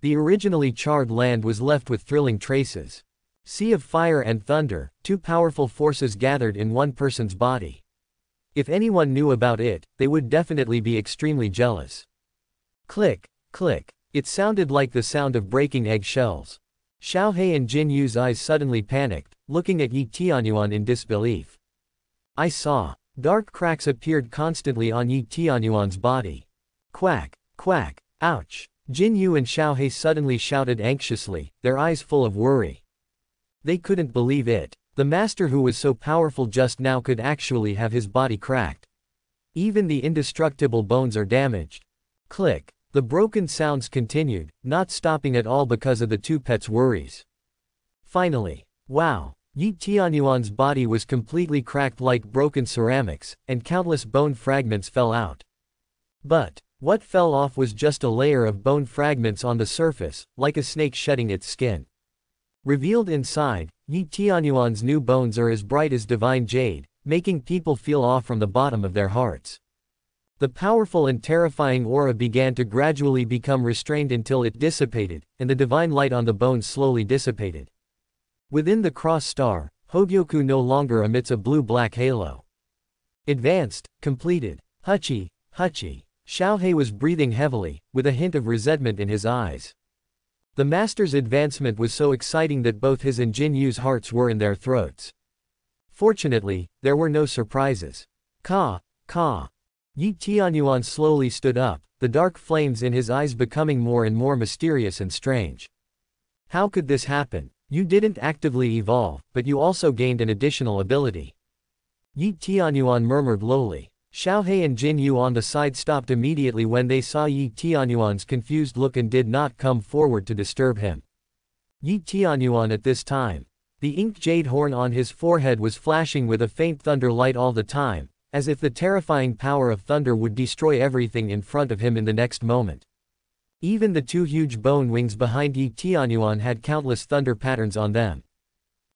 The originally charred land was left with thrilling traces. Sea of fire and thunder, two powerful forces gathered in one person's body. If anyone knew about it, they would definitely be extremely jealous. Click, click. It sounded like the sound of breaking eggshells. Xiaohei and Jin Yu's eyes suddenly panicked, looking at Yi Tianyuan in disbelief. I saw. Dark cracks appeared constantly on Yi Tianyuan's body. Quack, quack, ouch. Jin Yu and Xiaohei suddenly shouted anxiously, their eyes full of worry. They couldn't believe it. The master who was so powerful just now could actually have his body cracked. Even the indestructible bones are damaged. Click. The broken sounds continued, not stopping at all because of the two pets' worries. Finally. Wow. Yi Tianyuan's body was completely cracked like broken ceramics, and countless bone fragments fell out. But, what fell off was just a layer of bone fragments on the surface, like a snake shedding its skin. Revealed inside, Yi Tianyuan's new bones are as bright as divine jade, making people feel awe from the bottom of their hearts. The powerful and terrifying aura began to gradually become restrained until it dissipated, and the divine light on the bones slowly dissipated. Within the cross star, Hogyoku no longer emits a blue-black halo. Advanced, completed. Huchi, Huchi. Xiaohei was breathing heavily, with a hint of resentment in his eyes. The master's advancement was so exciting that both his and Jin Yu's hearts were in their throats. Fortunately, there were no surprises. Ka, ka. Yi Tianyuan slowly stood up, the dark flames in his eyes becoming more and more mysterious and strange. How could this happen? You didn't actively evolve, but you also gained an additional ability. Yi Tianyuan murmured lowly. Xiaohei and Jin Yu on the side stopped immediately when they saw Yi Tianyuan's confused look and did not come forward to disturb him. Yi Tianyuan at this time. The ink jade horn on his forehead was flashing with a faint thunder light all the time, as if the terrifying power of thunder would destroy everything in front of him in the next moment. Even the two huge bone wings behind Yi Tianyuan had countless thunder patterns on them.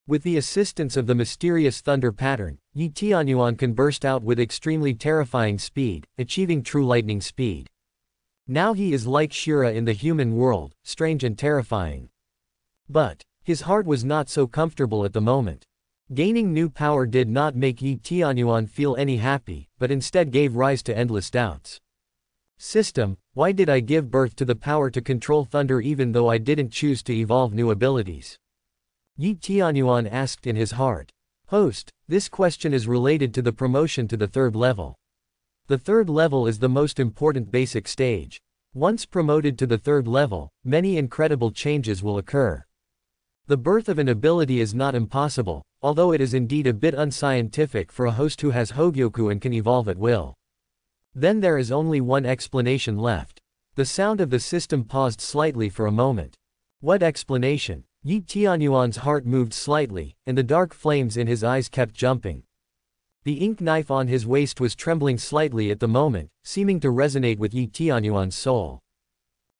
With the assistance of the mysterious thunder pattern, Yi Tianyuan can burst out with extremely terrifying speed, achieving true lightning speed. Now he is like Shira in the human world, strange and terrifying. But, his heart was not so comfortable at the moment. Gaining new power did not make Yi Tianyuan feel any happy, but instead gave rise to endless doubts. System, why did I give birth to the power to control thunder even though I didn't choose to evolve new abilities? Yi Tianyuan asked in his heart. Host, this question is related to the promotion to the third level. The third level is the most important basic stage. Once promoted to the third level, many incredible changes will occur. The birth of an ability is not impossible, although it is indeed a bit unscientific for a host who has Hogyoku and can evolve at will. Then there is only one explanation left. The sound of the system paused slightly for a moment. What explanation? Yi Tianyuan's heart moved slightly, and the dark flames in his eyes kept jumping. The ink knife on his waist was trembling slightly at the moment, seeming to resonate with Yi Tianyuan's soul.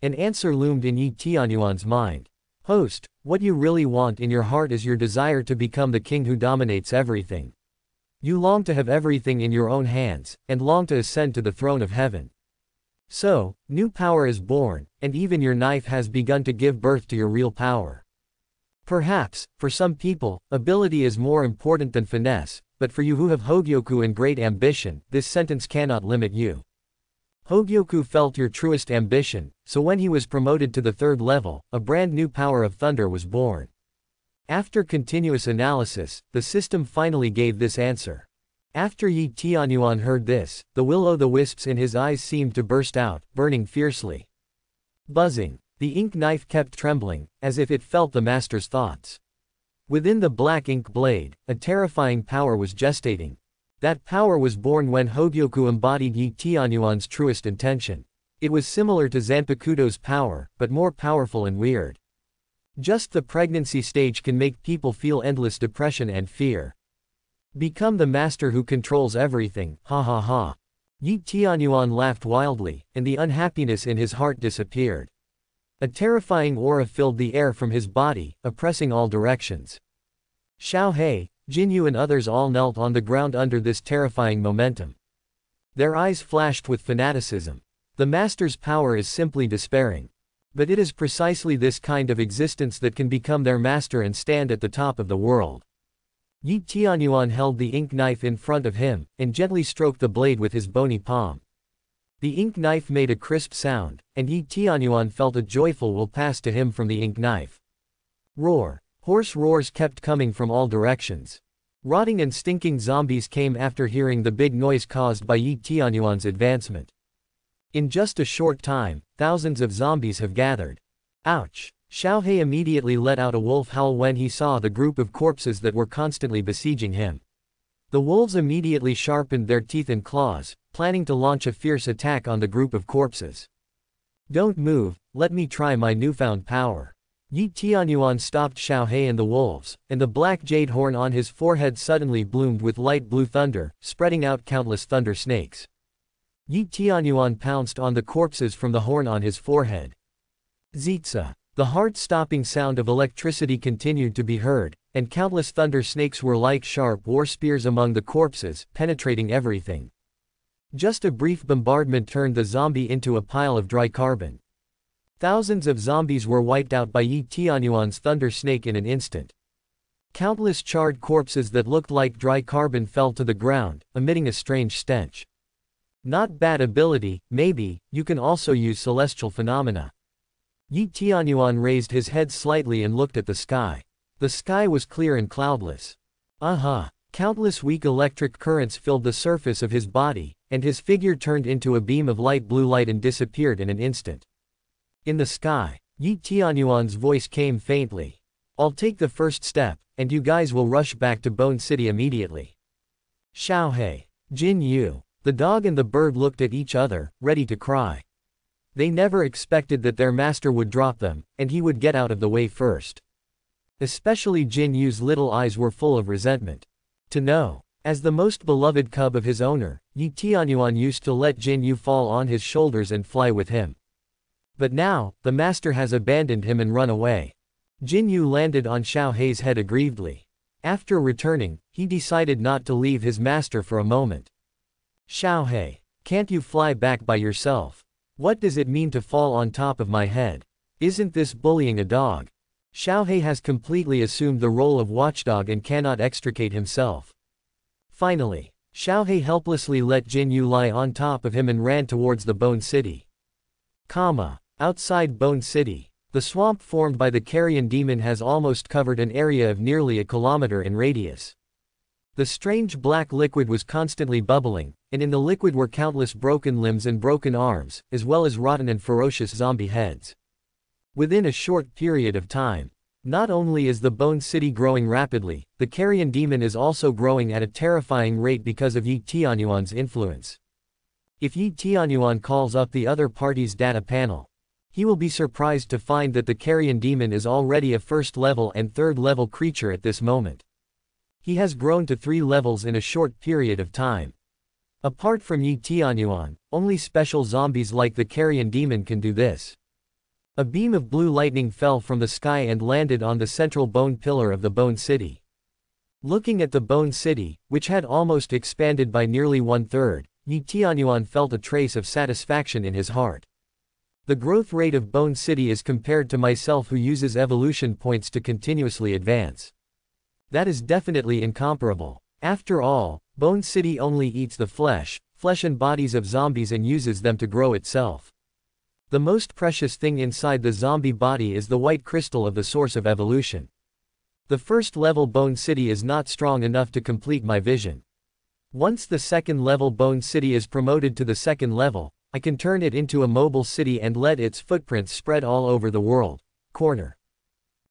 An answer loomed in Yi Tianyuan's mind. Host, what you really want in your heart is your desire to become the king who dominates everything. You long to have everything in your own hands, and long to ascend to the throne of heaven. So, new power is born, and even your knife has begun to give birth to your real power. Perhaps, for some people, ability is more important than finesse, but for you who have Hogyoku and great ambition, this sentence cannot limit you. Hogyoku felt your truest ambition, so when he was promoted to the third level, a brand new power of thunder was born. After continuous analysis, the system finally gave this answer. After Yi Tianyuan heard this, the will-o'-the-wisps in his eyes seemed to burst out, burning fiercely. Buzzing. The ink knife kept trembling, as if it felt the master's thoughts. Within the black ink blade, a terrifying power was gestating. That power was born when Hogyoku embodied Yi Tianyuan's truest intention. It was similar to Zanpakuto's power, but more powerful and weird. Just the pregnancy stage can make people feel endless depression and fear. Become the master who controls everything, ha ha ha. Yi Tianyuan laughed wildly, and the unhappiness in his heart disappeared. A terrifying aura filled the air from his body, oppressing all directions. Xiao He, Jinyu and others all knelt on the ground under this terrifying momentum. Their eyes flashed with fanaticism. The master's power is simply despairing. But it is precisely this kind of existence that can become their master and stand at the top of the world. Yi Tianyuan held the ink knife in front of him, and gently stroked the blade with his bony palm. The ink knife made a crisp sound, and Yi Tianyuan felt a joyful will pass to him from the ink knife. Roar. Hoarse roars kept coming from all directions. Rotting and stinking zombies came after hearing the big noise caused by Yi Tianyuan's advancement. In just a short time, thousands of zombies have gathered. Ouch! Xiao He immediately let out a wolf howl when he saw the group of corpses that were constantly besieging him. The wolves immediately sharpened their teeth and claws, planning to launch a fierce attack on the group of corpses. Don't move, let me try my newfound power. Yi Tianyuan stopped Xiao He and the wolves, and the black jade horn on his forehead suddenly bloomed with light blue thunder, spreading out countless thunder snakes. Yi Tianyuan pounced on the corpses from the horn on his forehead. Zitsa. The heart-stopping sound of electricity continued to be heard, and countless thunder snakes were like sharp war spears among the corpses, penetrating everything. Just a brief bombardment turned the zombie into a pile of dry carbon. Thousands of zombies were wiped out by Yi Tianyuan's thunder snake in an instant. Countless charred corpses that looked like dry carbon fell to the ground, emitting a strange stench. Not bad ability, maybe, you can also use celestial phenomena. Yi Tianyuan raised his head slightly and looked at the sky. The sky was clear and cloudless. Aha! Uh-huh. Countless weak electric currents filled the surface of his body, and his figure turned into a beam of light blue light and disappeared in an instant. In the sky, Yi Tianyuan's voice came faintly. I'll take the first step, and you guys will rush back to Bone City immediately. Xiao He, Jin Yu, the dog and the bird looked at each other, ready to cry. They never expected that their master would drop them, and he would get out of the way first. Especially Jin Yu's little eyes were full of resentment. To know. As the most beloved cub of his owner, Yi Tianyuan used to let Jin Yu fall on his shoulders and fly with him. But now, the master has abandoned him and run away. Jin Yu landed on Xiao He's head aggrievedly. After returning, he decided not to leave his master for a moment. Xiao He, can't you fly back by yourself? What does it mean to fall on top of my head? Isn't this bullying a dog? Xiaohei has completely assumed the role of watchdog and cannot extricate himself. Finally, Xiaohei helplessly let Jin Yu lie on top of him and ran towards the Bone City. Comma. Outside Bone City, the swamp formed by the carrion demon has almost covered an area of nearly a kilometer in radius. The strange black liquid was constantly bubbling, and in the liquid were countless broken limbs and broken arms, as well as rotten and ferocious zombie heads. Within a short period of time, not only is the Bone City growing rapidly, the Carrion Demon is also growing at a terrifying rate because of Yi Tianyuan's influence. If Yi Tianyuan calls up the other party's data panel, he will be surprised to find that the Carrion Demon is already a first level and third level creature at this moment. He has grown to three levels in a short period of time. Apart from Yi Tianyuan, only special zombies like the Carrion Demon can do this. A beam of blue lightning fell from the sky and landed on the central bone pillar of the Bone City. Looking at the Bone City, which had almost expanded by nearly one-third, Yi Tianyuan felt a trace of satisfaction in his heart. The growth rate of Bone City is compared to myself who uses evolution points to continuously advance. That is definitely incomparable. After all, Bone City only eats the flesh, flesh and bodies of zombies and uses them to grow itself. The most precious thing inside the zombie body is the white crystal of the source of evolution. The first level Bone City is not strong enough to complete my vision. Once the second level Bone City is promoted to the second level, I can turn it into a mobile city and let its footprints spread all over the world. Corner.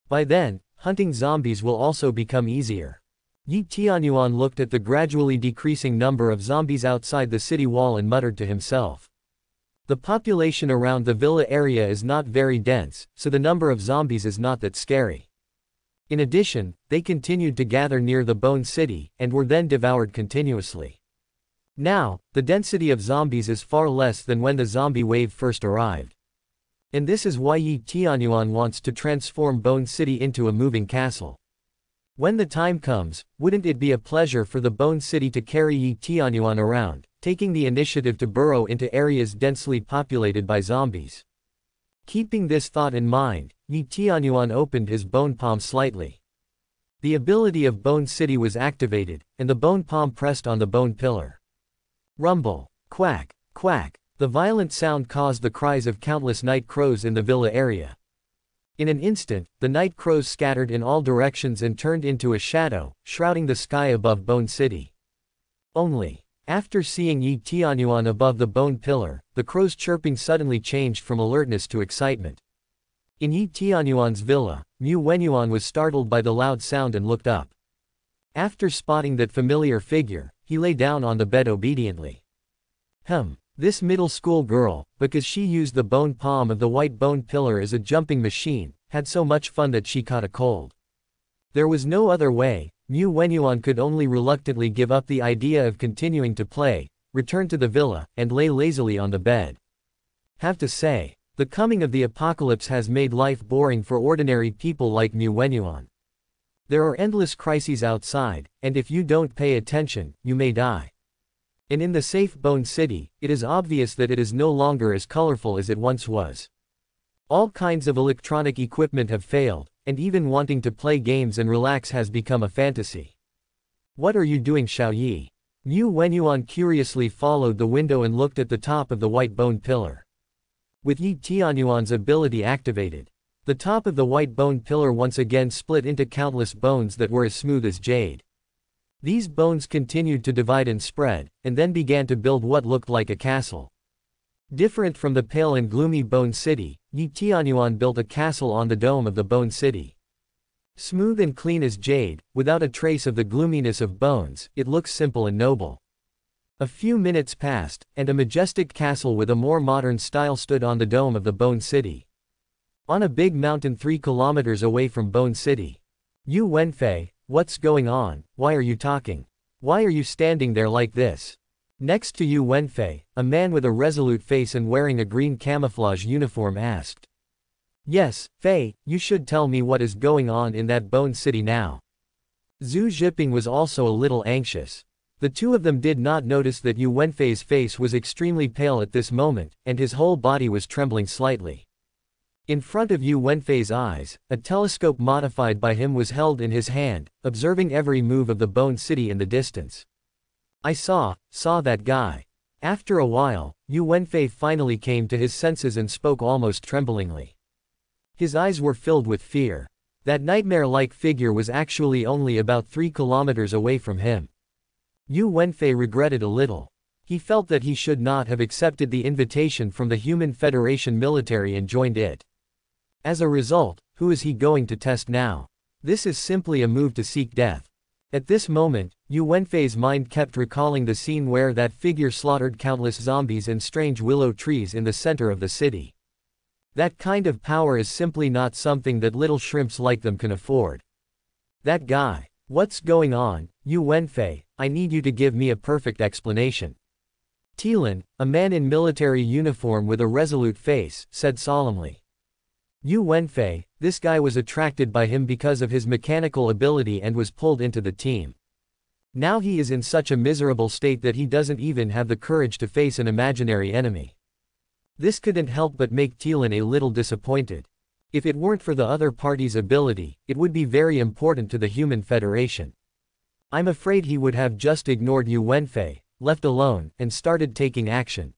By then, hunting zombies will also become easier. Yi Tianyuan looked at the gradually decreasing number of zombies outside the city wall and muttered to himself. The population around the villa area is not very dense, so the number of zombies is not that scary. In addition, they continued to gather near the Bone City, and were then devoured continuously. Now, the density of zombies is far less than when the zombie wave first arrived. And this is why Yi Tianyuan wants to transform Bone City into a moving castle. When the time comes, wouldn't it be a pleasure for the Bone City to carry Yi Tianyuan around, taking the initiative to burrow into areas densely populated by zombies. Keeping this thought in mind, Yi Tianyuan opened his bone palm slightly. The ability of Bone City was activated, and the bone palm pressed on the bone pillar. Rumble, quack, quack, the violent sound caused the cries of countless night crows in the villa area. In an instant, the night crows scattered in all directions and turned into a shadow, shrouding the sky above Bone City. Only, after seeing Yi Tianyuan above the bone pillar, the crow's chirping suddenly changed from alertness to excitement. In Yi Tianyuan's villa, Mu Wenyuan was startled by the loud sound and looked up. After spotting that familiar figure, he lay down on the bed obediently. Hum, this middle school girl, because she used the bone palm of the white bone pillar as a jumping machine, had so much fun that she caught a cold. There was no other way, Mu Wenyuan could only reluctantly give up the idea of continuing to play, return to the villa, and lay lazily on the bed. Have to say, the coming of the apocalypse has made life boring for ordinary people like Mu Wenyuan. There are endless crises outside, and if you don't pay attention, you may die. And in the safe Bone City, it is obvious that it is no longer as colorful as it once was. All kinds of electronic equipment have failed, and even wanting to play games and relax has become a fantasy. What are you doing Xiao Yi? Mu Wenyuan curiously followed the window and looked at the top of the white bone pillar. With Yi Tianyuan's ability activated, the top of the white bone pillar once again split into countless bones that were as smooth as jade. These bones continued to divide and spread, and then began to build what looked like a castle. Different from the pale and gloomy Bone City, Yi Tianyuan built a castle on the dome of the Bone City. Smooth and clean as jade, without a trace of the gloominess of bones, it looks simple and noble. A few minutes passed, and a majestic castle with a more modern style stood on the dome of the Bone City. On a big mountain three kilometers away from Bone City. Yu Wenfei, what's going on, why are you talking? Why are you standing there like this? Next to Yu Wenfei, a man with a resolute face and wearing a green camouflage uniform asked. Yes, Fei, you should tell me what is going on in that bone city now. Zhu Zhiping was also a little anxious. The two of them did not notice that Yu Wenfei's face was extremely pale at this moment, and his whole body was trembling slightly. In front of Yu Wenfei's eyes, a telescope modified by him was held in his hand, observing every move of the Bone City in the distance. I saw, saw that guy. After a while, Yu Wenfei finally came to his senses and spoke almost tremblingly. His eyes were filled with fear. That nightmare-like figure was actually only about three kilometers away from him. Yu Wenfei regretted a little. He felt that he should not have accepted the invitation from the Human Federation military and joined it. As a result, who is he going to test now? This is simply a move to seek death. At this moment, Yu Wenfei's mind kept recalling the scene where that figure slaughtered countless zombies and strange willow trees in the center of the city. That kind of power is simply not something that little shrimps like them can afford. That guy. What's going on, Yu Wenfei, I need you to give me a perfect explanation. Tilan, a man in military uniform with a resolute face, said solemnly. Yu Wenfei, this guy was attracted by him because of his mechanical ability and was pulled into the team. Now he is in such a miserable state that he doesn't even have the courage to face an imaginary enemy. This couldn't help but make Tilan a little disappointed. If it weren't for the other party's ability, it would be very important to the Human Federation. I'm afraid he would have just ignored Yu Wenfei, left alone, and started taking action.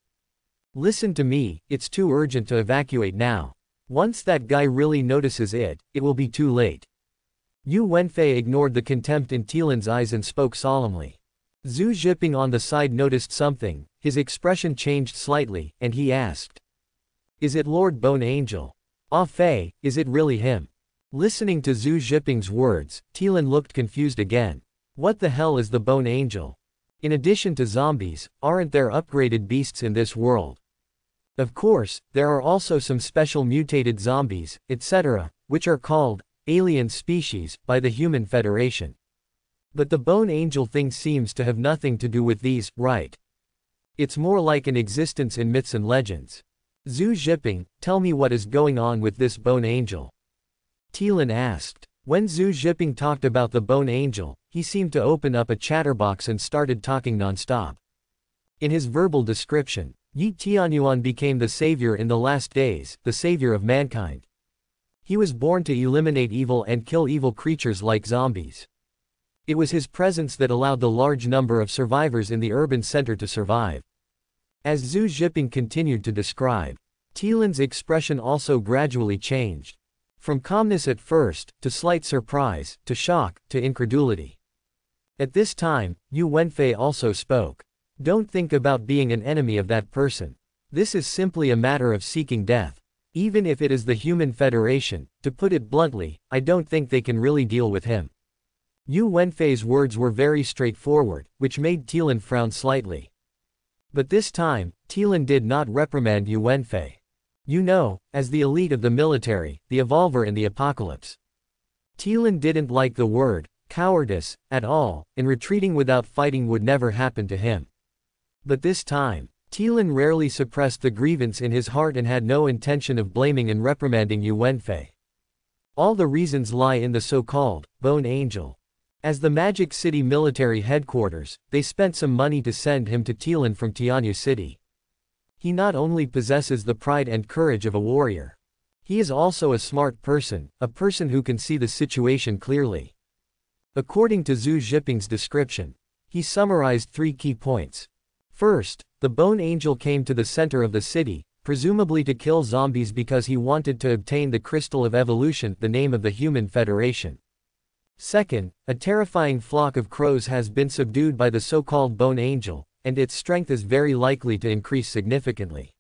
Listen to me, it's too urgent to evacuate now. Once that guy really notices it, it will be too late. Yu Wenfei ignored the contempt in Tilan's eyes and spoke solemnly. Zhu Zhiping on the side noticed something, his expression changed slightly, and he asked. Is it Lord Bone Angel? Ah Fei, is it really him? Listening to Zhu Zhiping's words, Tilan looked confused again. What the hell is the Bone Angel? In addition to zombies, aren't there upgraded beasts in this world? Of course, there are also some special mutated zombies, etc., which are called alien species by the Human Federation. But the Bone Angel thing seems to have nothing to do with these, right? It's more like an existence in myths and legends. Zhu Zhiping, tell me what is going on with this Bone Angel. Tilan asked. When Zhu Zhiping talked about the Bone Angel, he seemed to open up a chatterbox and started talking nonstop. In his verbal description, Yi Tianyuan became the savior in the last days, the savior of mankind. He was born to eliminate evil and kill evil creatures like zombies. It was his presence that allowed the large number of survivors in the urban center to survive. As Zhu Zhiping continued to describe, Tilan's expression also gradually changed. From calmness at first, to slight surprise, to shock, to incredulity. At this time, Yu Wenfei also spoke. Don't think about being an enemy of that person. This is simply a matter of seeking death. Even if it is the Human Federation, to put it bluntly, I don't think they can really deal with him. Yu Wenfei's words were very straightforward, which made Tilan frown slightly. But this time, Tilan did not reprimand Yu Wenfei. You know, as the elite of the military, the evolver in the apocalypse. Tilan didn't like the word, cowardice, at all, and retreating without fighting would never happen to him. But this time, Tilan rarely suppressed the grievance in his heart and had no intention of blaming and reprimanding Yu Wenfei. All the reasons lie in the so-called Bone Angel. As the Magic City military headquarters, they spent some money to send him to Tilan from Tianyu City. He not only possesses the pride and courage of a warrior. He is also a smart person, a person who can see the situation clearly. According to Zhu Zhiping's description, he summarized three key points. First, the Bone Angel came to the center of the city, presumably to kill zombies because he wanted to obtain the Crystal of Evolution, the name of the Human Federation. Second, a terrifying flock of crows has been subdued by the so-called Bone Angel, and its strength is very likely to increase significantly.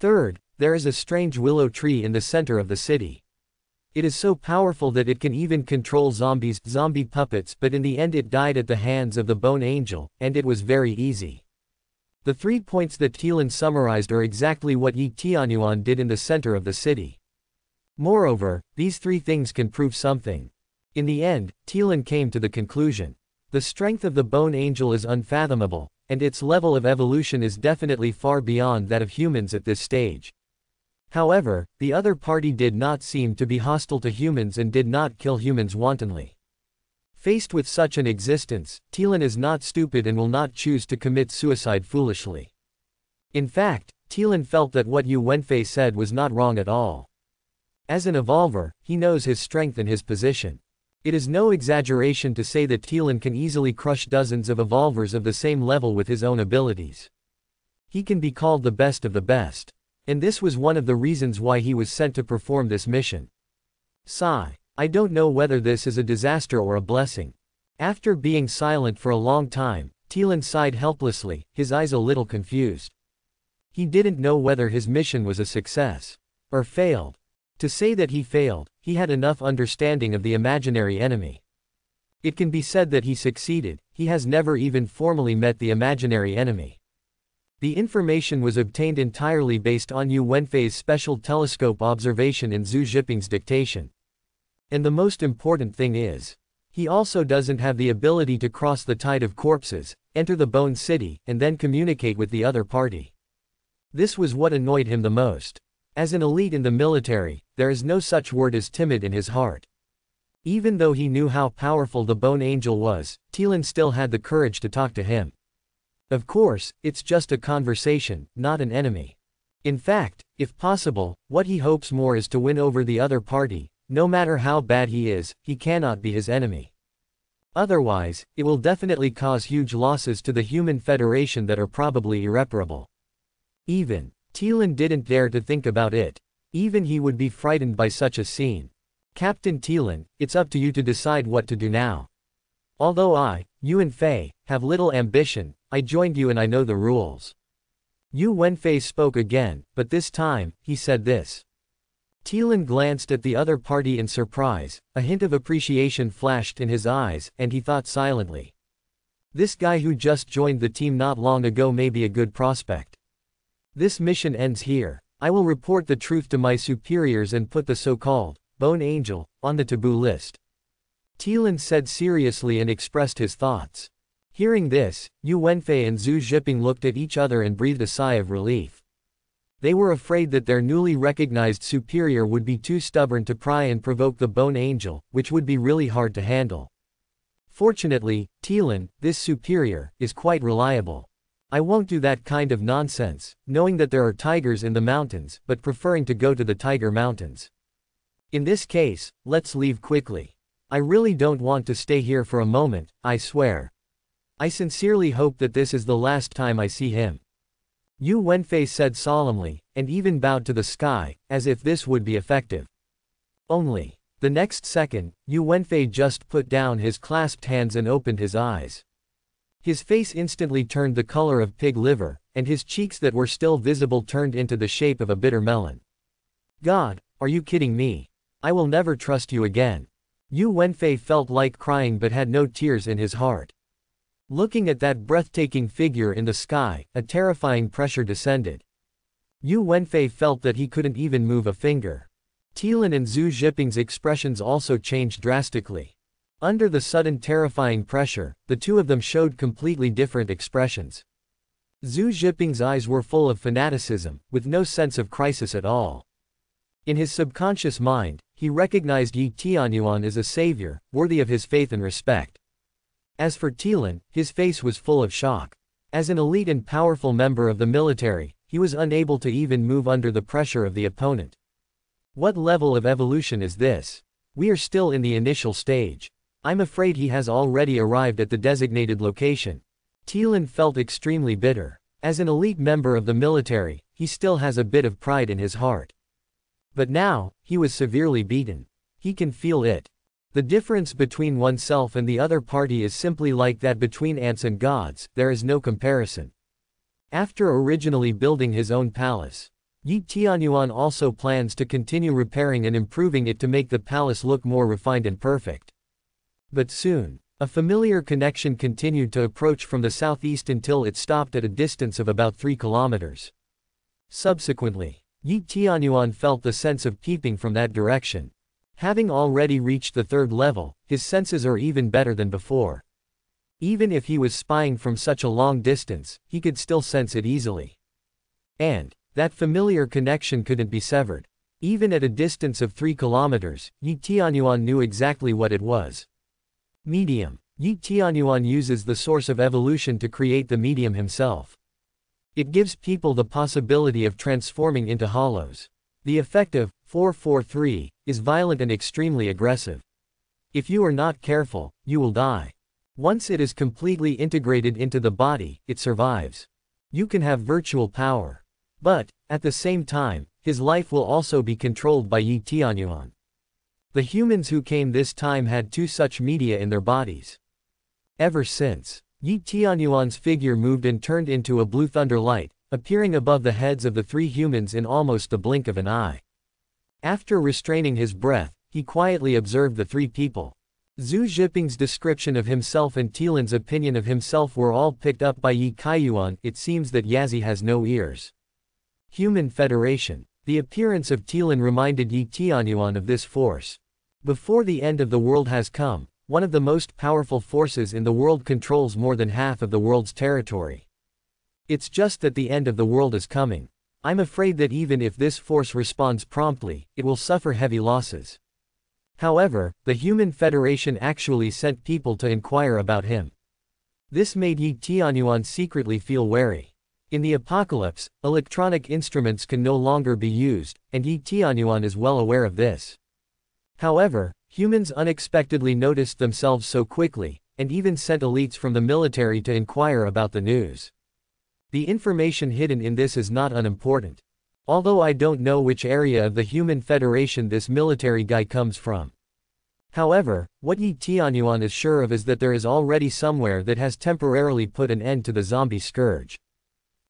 Third, there is a strange willow tree in the center of the city. It is so powerful that it can even control zombies, zombie puppets but in the end it died at the hands of the Bone Angel, and it was very easy. The three points that Tilan summarized are exactly what Yi Tianyuan did in the center of the city. Moreover, these three things can prove something. In the end, Tilan came to the conclusion. The strength of the Bone Angel is unfathomable, and its level of evolution is definitely far beyond that of humans at this stage. However, the other party did not seem to be hostile to humans and did not kill humans wantonly. Faced with such an existence, Tilan is not stupid and will not choose to commit suicide foolishly. In fact, Tilan felt that what Yu Wenfei said was not wrong at all. As an evolver, he knows his strength and his position. It is no exaggeration to say that Tilan can easily crush dozens of evolvers of the same level with his own abilities. He can be called the best of the best. And this was one of the reasons why he was sent to perform this mission. Sigh. I don't know whether this is a disaster or a blessing. After being silent for a long time, Tilan sighed helplessly, his eyes a little confused. He didn't know whether his mission was a success. Or failed. To say that he failed, he had enough understanding of the imaginary enemy. It can be said that he succeeded, he has never even formally met the imaginary enemy. The information was obtained entirely based on Yu Wenfei's special telescope observation in Zhu Zhiping's dictation. And the most important thing is, he also doesn't have the ability to cross the tide of corpses, enter the Bone City, and then communicate with the other party. This was what annoyed him the most. As an elite in the military, there is no such word as timid in his heart. Even though he knew how powerful the Bone Angel was, Tilan still had the courage to talk to him. Of course, it's just a conversation, not an enemy. In fact, if possible, what he hopes more is to win over the other party, no matter how bad he is, he cannot be his enemy. Otherwise, it will definitely cause huge losses to the human federation that are probably irreparable. Even, Tilan didn't dare to think about it. Even he would be frightened by such a scene. Captain Tilan, it's up to you to decide what to do now. Although I, Yu Wenfei, have little ambition, I joined you and I know the rules. Yu Wenfei spoke again, but this time, he said this. Tilan glanced at the other party in surprise, a hint of appreciation flashed in his eyes, and he thought silently. This guy who just joined the team not long ago may be a good prospect. This mission ends here. I will report the truth to my superiors and put the so-called Bone Angel on the taboo list. Tilan said seriously and expressed his thoughts. Hearing this, Yu Wenfei and Zhu Zhiping looked at each other and breathed a sigh of relief. They were afraid that their newly recognized superior would be too stubborn to pry and provoke the Bone Angel, which would be really hard to handle. Fortunately, Tilan, this superior, is quite reliable. I won't do that kind of nonsense, knowing that there are tigers in the mountains, but preferring to go to the tiger mountains. In this case, let's leave quickly. I really don't want to stay here for a moment, I swear. I sincerely hope that this is the last time I see him. Yu Wenfei said solemnly, and even bowed to the sky, as if this would be effective. Only. The next second, Yu Wenfei just put down his clasped hands and opened his eyes. His face instantly turned the color of pig liver, and his cheeks that were still visible turned into the shape of a bitter melon. God, are you kidding me? I will never trust you again. Yu Wenfei felt like crying but had no tears in his heart. Looking at that breathtaking figure in the sky, a terrifying pressure descended. Yu Wenfei felt that he couldn't even move a finger. Tilan and Zhu Zhiping's expressions also changed drastically. Under the sudden terrifying pressure, the two of them showed completely different expressions. Zhu Zhiping's eyes were full of fanaticism, with no sense of crisis at all. In his subconscious mind, he recognized Yi Tianyuan as a savior, worthy of his faith and respect. As for Tilan, his face was full of shock. As an elite and powerful member of the military, he was unable to even move under the pressure of the opponent. What level of evolution is this? We are still in the initial stage. I'm afraid he has already arrived at the designated location. Tilan felt extremely bitter. As an elite member of the military, he still has a bit of pride in his heart. But now, he was severely beaten. He can feel it. The difference between oneself and the other party is simply like that between ants and gods, there is no comparison. After originally building his own palace, Yi Tianyuan also plans to continue repairing and improving it to make the palace look more refined and perfect. But soon, a familiar connection continued to approach from the southeast until it stopped at a distance of about 3 kilometers. Subsequently, Yi Tianyuan felt the sense of peeping from that direction. Having already reached the third level, his senses are even better than before. Even if he was spying from such a long distance, he could still sense it easily. And, that familiar connection couldn't be severed. Even at a distance of 3 kilometers, Yi Tianyuan knew exactly what it was. Medium. Yi Tianyuan uses the source of evolution to create the medium himself. It gives people the possibility of transforming into hollows. The effective, 443, is violent and extremely aggressive. If you are not careful, you will die. Once it is completely integrated into the body, it survives. You can have virtual power. But, at the same time, his life will also be controlled by Yi Tianyuan. The humans who came this time had two such media in their bodies. Ever since, Yi Tianyuan's figure moved and turned into a blue thunder light, appearing above the heads of the three humans in almost the blink of an eye. After restraining his breath, he quietly observed the three people. Zhu Zhiping's description of himself and Tilan's opinion of himself were all picked up by Yi Kaiyuan, it seems that Yazi has no ears. Human Federation. The appearance of Tilan reminded Yi Tianyuan of this force. Before the end of the world has come, one of the most powerful forces in the world controls more than half of the world's territory. It's just that the end of the world is coming. I'm afraid that even if this force responds promptly, it will suffer heavy losses. However, the Human Federation actually sent people to inquire about him. This made Yi Tianyuan secretly feel wary. In the apocalypse, electronic instruments can no longer be used, and Yi Tianyuan is well aware of this. However, humans unexpectedly noticed themselves so quickly, and even sent elites from the military to inquire about the news. The information hidden in this is not unimportant. Although I don't know which area of the Human Federation this military guy comes from. However, what Yi Tianyuan is sure of is that there is already somewhere that has temporarily put an end to the zombie scourge.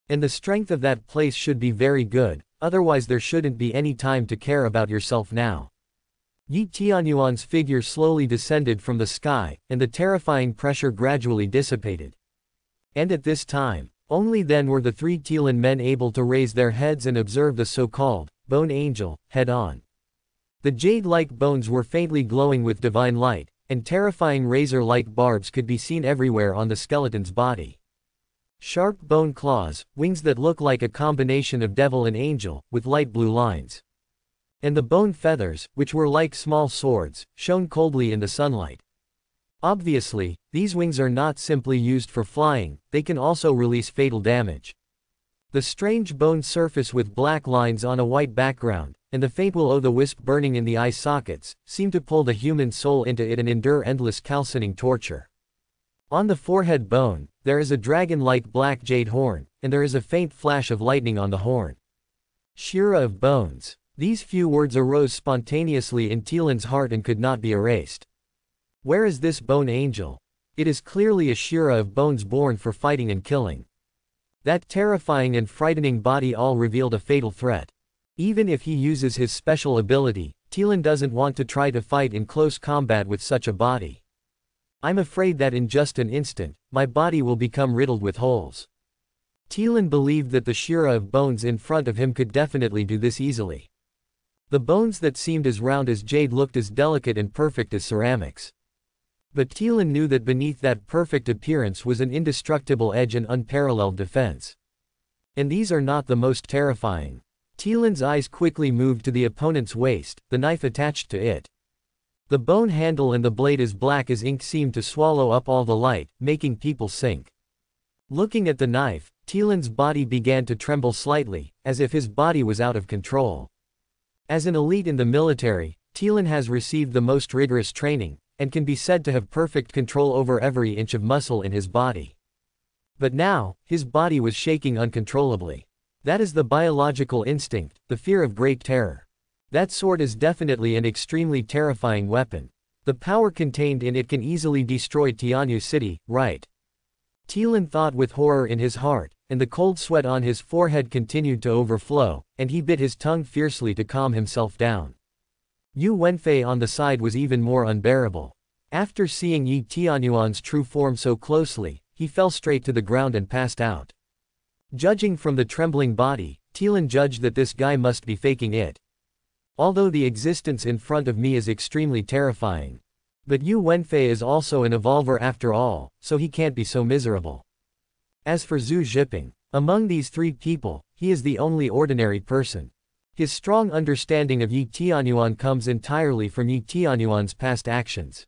And the strength of that place should be very good, otherwise there shouldn't be any time to care about yourself now. Yi Tianyuan's figure slowly descended from the sky, and the terrifying pressure gradually dissipated. And at this time, only then were the three Tilan men able to raise their heads and observe the so-called bone angel head on. The jade-like bones were faintly glowing with divine light, and terrifying razor-like barbs could be seen everywhere on the skeleton's body. Sharp bone claws, wings that look like a combination of devil and angel, with light blue lines. And the bone feathers, which were like small swords, shone coldly in the sunlight. Obviously, these wings are not simply used for flying, they can also release fatal damage. The strange bone surface with black lines on a white background, and the faint will-o'-the-wisp burning in the eye sockets, seem to pull the human soul into it and endure endless calcining torture. On the forehead bone, there is a dragon-like black jade horn, and there is a faint flash of lightning on the horn. Shura of bones. These few words arose spontaneously in Tilan's heart and could not be erased. Where is this bone angel? It is clearly a Shura of bones born for fighting and killing. That terrifying and frightening body all revealed a fatal threat. Even if he uses his special ability, Tilan doesn't want to try to fight in close combat with such a body. I'm afraid that in just an instant, my body will become riddled with holes. Tilan believed that the Shura of bones in front of him could definitely do this easily. The bones that seemed as round as jade looked as delicate and perfect as ceramics. But Tilan knew that beneath that perfect appearance was an indestructible edge and unparalleled defense. And these are not the most terrifying. Tilan's eyes quickly moved to the opponent's waist, the knife attached to it. The bone handle and the blade as black as ink seemed to swallow up all the light, making people sink. Looking at the knife, Tilan's body began to tremble slightly, as if his body was out of control. As an elite in the military, Tilan has received the most rigorous training, and can be said to have perfect control over every inch of muscle in his body. But now, his body was shaking uncontrollably. That is the biological instinct, the fear of great terror. That sword is definitely an extremely terrifying weapon. The power contained in it can easily destroy Tianyu City, right? Tilan thought with horror in his heart, and the cold sweat on his forehead continued to overflow, and he bit his tongue fiercely to calm himself down. Yu Wenfei on the side was even more unbearable. After seeing Yi Tianyuan's true form so closely, he fell straight to the ground and passed out. Judging from the trembling body, Tilan judged that this guy must be faking it. Although the existence in front of me is extremely terrifying. But Yu Wenfei is also an evolver after all, so he can't be so miserable. As for Zhu Zhiping, among these three people, he is the only ordinary person. His strong understanding of Yi Tianyuan comes entirely from Yi Tianyuan's past actions.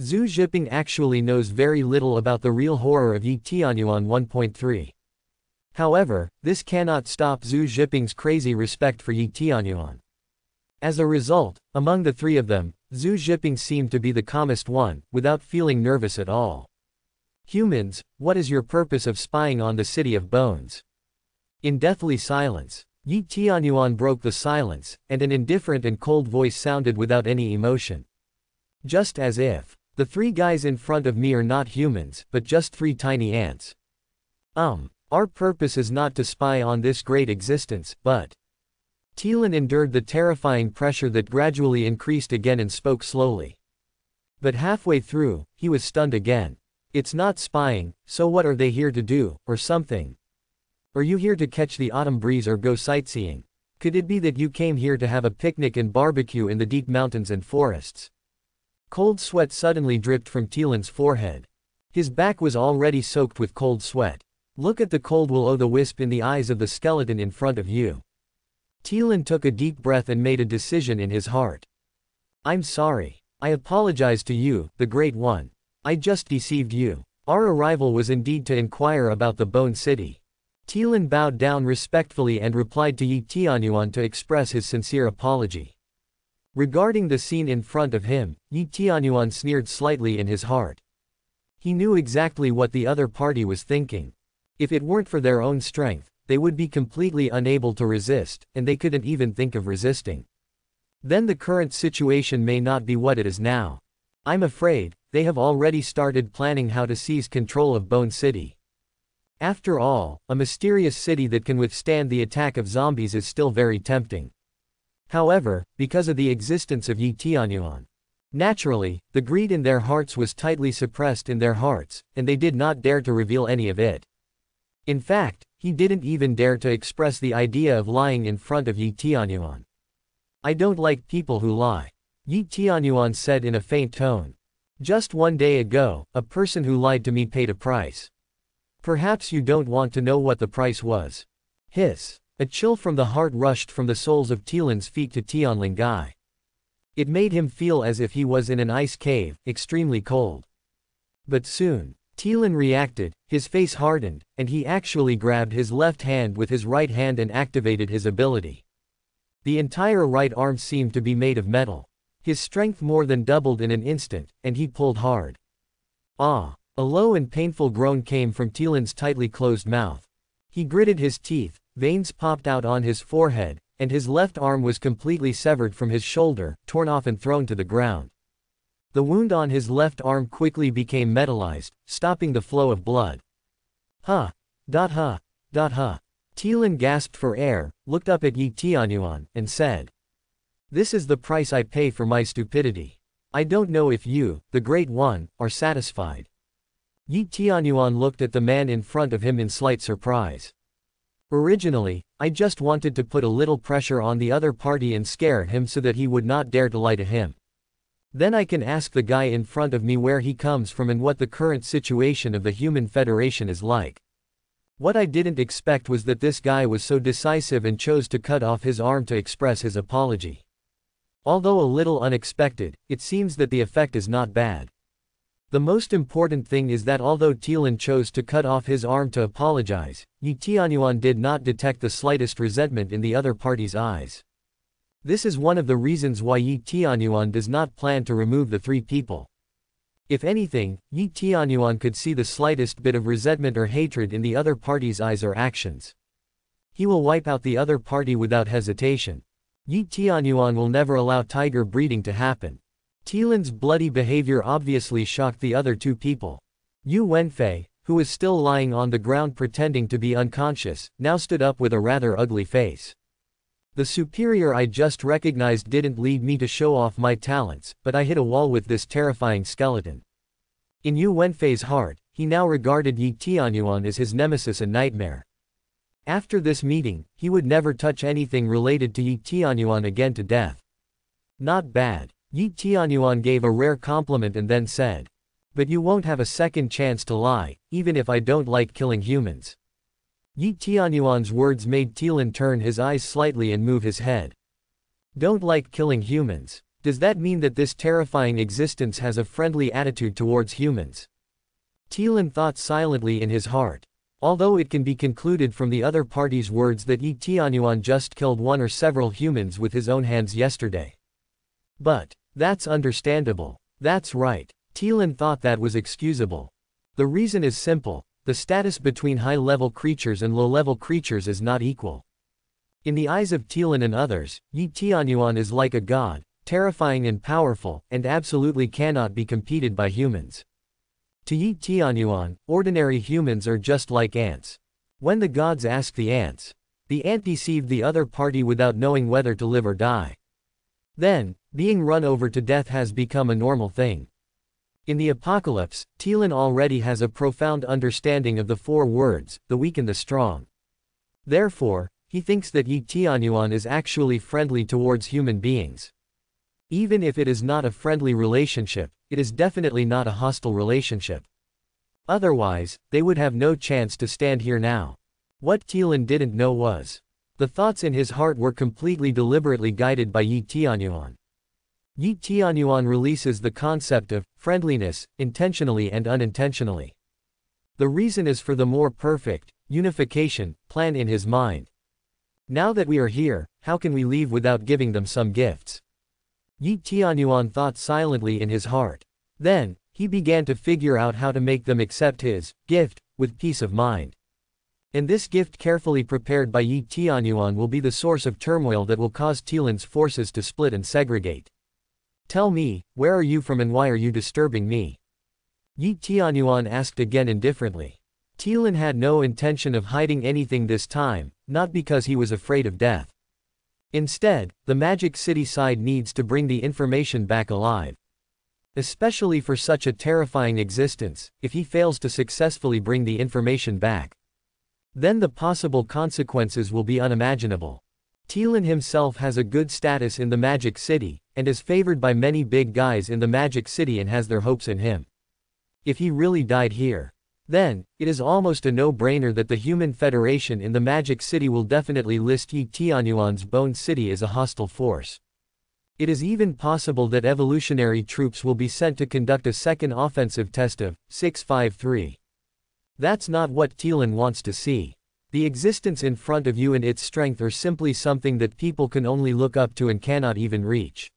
Zhu Zhiping actually knows very little about the real horror of Yi Tianyuan 1.3. However, this cannot stop Zhu Zhiping's crazy respect for Yi Tianyuan. As a result, among the three of them, Zhu Zhiping seemed to be the calmest one, without feeling nervous at all. Humans, what is your purpose of spying on the city of bones? In deathly silence, Yi Tianyuan broke the silence, and an indifferent and cold voice sounded without any emotion. Just as if, the three guys in front of me are not humans, but just three tiny ants. Um, our purpose is not to spy on this great existence, but. Tielin endured the terrifying pressure that gradually increased again and spoke slowly. But halfway through, he was stunned again. It's not spying, so what are they here to do, or something? Are you here to catch the autumn breeze or go sightseeing? Could it be that you came here to have a picnic and barbecue in the deep mountains and forests? Cold sweat suddenly dripped from Tielin's forehead. His back was already soaked with cold sweat. Look at the cold will-o'-the-wisp in the eyes of the skeleton in front of you. Tielin took a deep breath and made a decision in his heart. I'm sorry. I apologize to you, the Great One. I just deceived you. Our arrival was indeed to inquire about the Bone City. Tielin bowed down respectfully and replied to Yi Tianyuan to express his sincere apology. Regarding the scene in front of him, Yi Tianyuan sneered slightly in his heart. He knew exactly what the other party was thinking. If it weren't for their own strength, they would be completely unable to resist, and they couldn't even think of resisting. Then the current situation may not be what it is now. I'm afraid, they have already started planning how to seize control of Bone City. After all, a mysterious city that can withstand the attack of zombies is still very tempting. However, because of the existence of Yi Tianyuan. Naturally, the greed in their hearts was tightly suppressed in their hearts, and they did not dare to reveal any of it. In fact, he didn't even dare to express the idea of lying in front of Yi Tianyuan. I don't like people who lie. Yi Tianyuan said in a faint tone. Just one day ago, a person who lied to me paid a price. Perhaps you don't want to know what the price was. Hiss. A chill from the heart rushed from the soles of Tielin's feet to Tianling Gai. It made him feel as if he was in an ice cave, extremely cold. But soon, Tielin reacted, his face hardened, and he actually grabbed his left hand with his right hand and activated his ability. The entire right arm seemed to be made of metal. His strength more than doubled in an instant, and he pulled hard. Ah! A low and painful groan came from Tielin's tightly closed mouth. He gritted his teeth, veins popped out on his forehead, and his left arm was completely severed from his shoulder, torn off and thrown to the ground. The wound on his left arm quickly became metallized, stopping the flow of blood. Ha! Dot ha! Dot ha! Tielin gasped for air, looked up at Yi Tianyuan, and said, this is the price I pay for my stupidity. I don't know if you, the Great One, are satisfied. Yi Tianyuan looked at the man in front of him in slight surprise. Originally, I just wanted to put a little pressure on the other party and scare him so that he would not dare to lie to him. Then I can ask the guy in front of me where he comes from and what the current situation of the Human Federation is like. What I didn't expect was that this guy was so decisive and chose to cut off his arm to express his apology. Although a little unexpected, it seems that the effect is not bad. The most important thing is that although Tielin chose to cut off his arm to apologize, Yi Tianyuan did not detect the slightest resentment in the other party's eyes. This is one of the reasons why Yi Tianyuan does not plan to remove the three people. If anything, Yi Tianyuan could see the slightest bit of resentment or hatred in the other party's eyes or actions. He will wipe out the other party without hesitation. Yi Tianyuan will never allow tiger breeding to happen. Tielin's bloody behavior obviously shocked the other two people. Yu Wenfei, who was still lying on the ground pretending to be unconscious, now stood up with a rather ugly face. The superior I just recognized didn't lead me to show off my talents, but I hit a wall with this terrifying skeleton. In Yu Wenfei's heart, he now regarded Yi Tianyuan as his nemesis and nightmare. After this meeting, he would never touch anything related to Yi Tianyuan again to death. Not bad. Yi Tianyuan gave a rare compliment and then said. But you won't have a second chance to lie, even if I don't like killing humans. Yi Tianyuan's words made Tielin turn his eyes slightly and move his head. Don't like killing humans. Does that mean that this terrifying existence has a friendly attitude towards humans? Tielin thought silently in his heart. Although it can be concluded from the other party's words that Yi Tianyuan just killed one or several humans with his own hands yesterday. But, that's understandable. That's right. Thielen thought that was excusable. The reason is simple, the status between high-level creatures and low-level creatures is not equal. In the eyes of Thielen and others, Yi Tianyuan is like a god, terrifying and powerful, and absolutely cannot be competed by humans. To Yi Tianyuan, ordinary humans are just like ants. When the gods ask the ants, the ant deceived the other party without knowing whether to live or die. Then, being run over to death has become a normal thing. In the apocalypse, Thielen already has a profound understanding of the four words, the weak and the strong. Therefore, he thinks that Yi Tianyuan is actually friendly towards human beings. Even if it is not a friendly relationship, it is definitely not a hostile relationship. Otherwise, they would have no chance to stand here now. What Thielen didn't know was. The thoughts in his heart were completely deliberately guided by Yi Tianyuan. Yi Tianyuan releases the concept of friendliness, intentionally and unintentionally. The reason is for the more perfect, unification, plan in his mind. Now that we are here, how can we leave without giving them some gifts? Yi Tianyuan thought silently in his heart. Then, he began to figure out how to make them accept his gift, with peace of mind. And this gift carefully prepared by Yi Tianyuan will be the source of turmoil that will cause Thielen's forces to split and segregate. Tell me, where are you from and why are you disturbing me? Yi Tianyuan asked again indifferently. Thielen had no intention of hiding anything this time, not because he was afraid of death. Instead, the Magic City side needs to bring the information back alive. Especially for such a terrifying existence, if he fails to successfully bring the information back. Then the possible consequences will be unimaginable. Thielen himself has a good status in the Magic City, and is favored by many big guys in the Magic City and has their hopes in him. If he really died here, then, it is almost a no-brainer that the Human Federation in the Magic City will definitely list Yi Tianyuan's Bone City as a hostile force. It is even possible that evolutionary troops will be sent to conduct a second offensive test of 653. That's not what Thielen wants to see. The existence in front of you and its strength are simply something that people can only look up to and cannot even reach.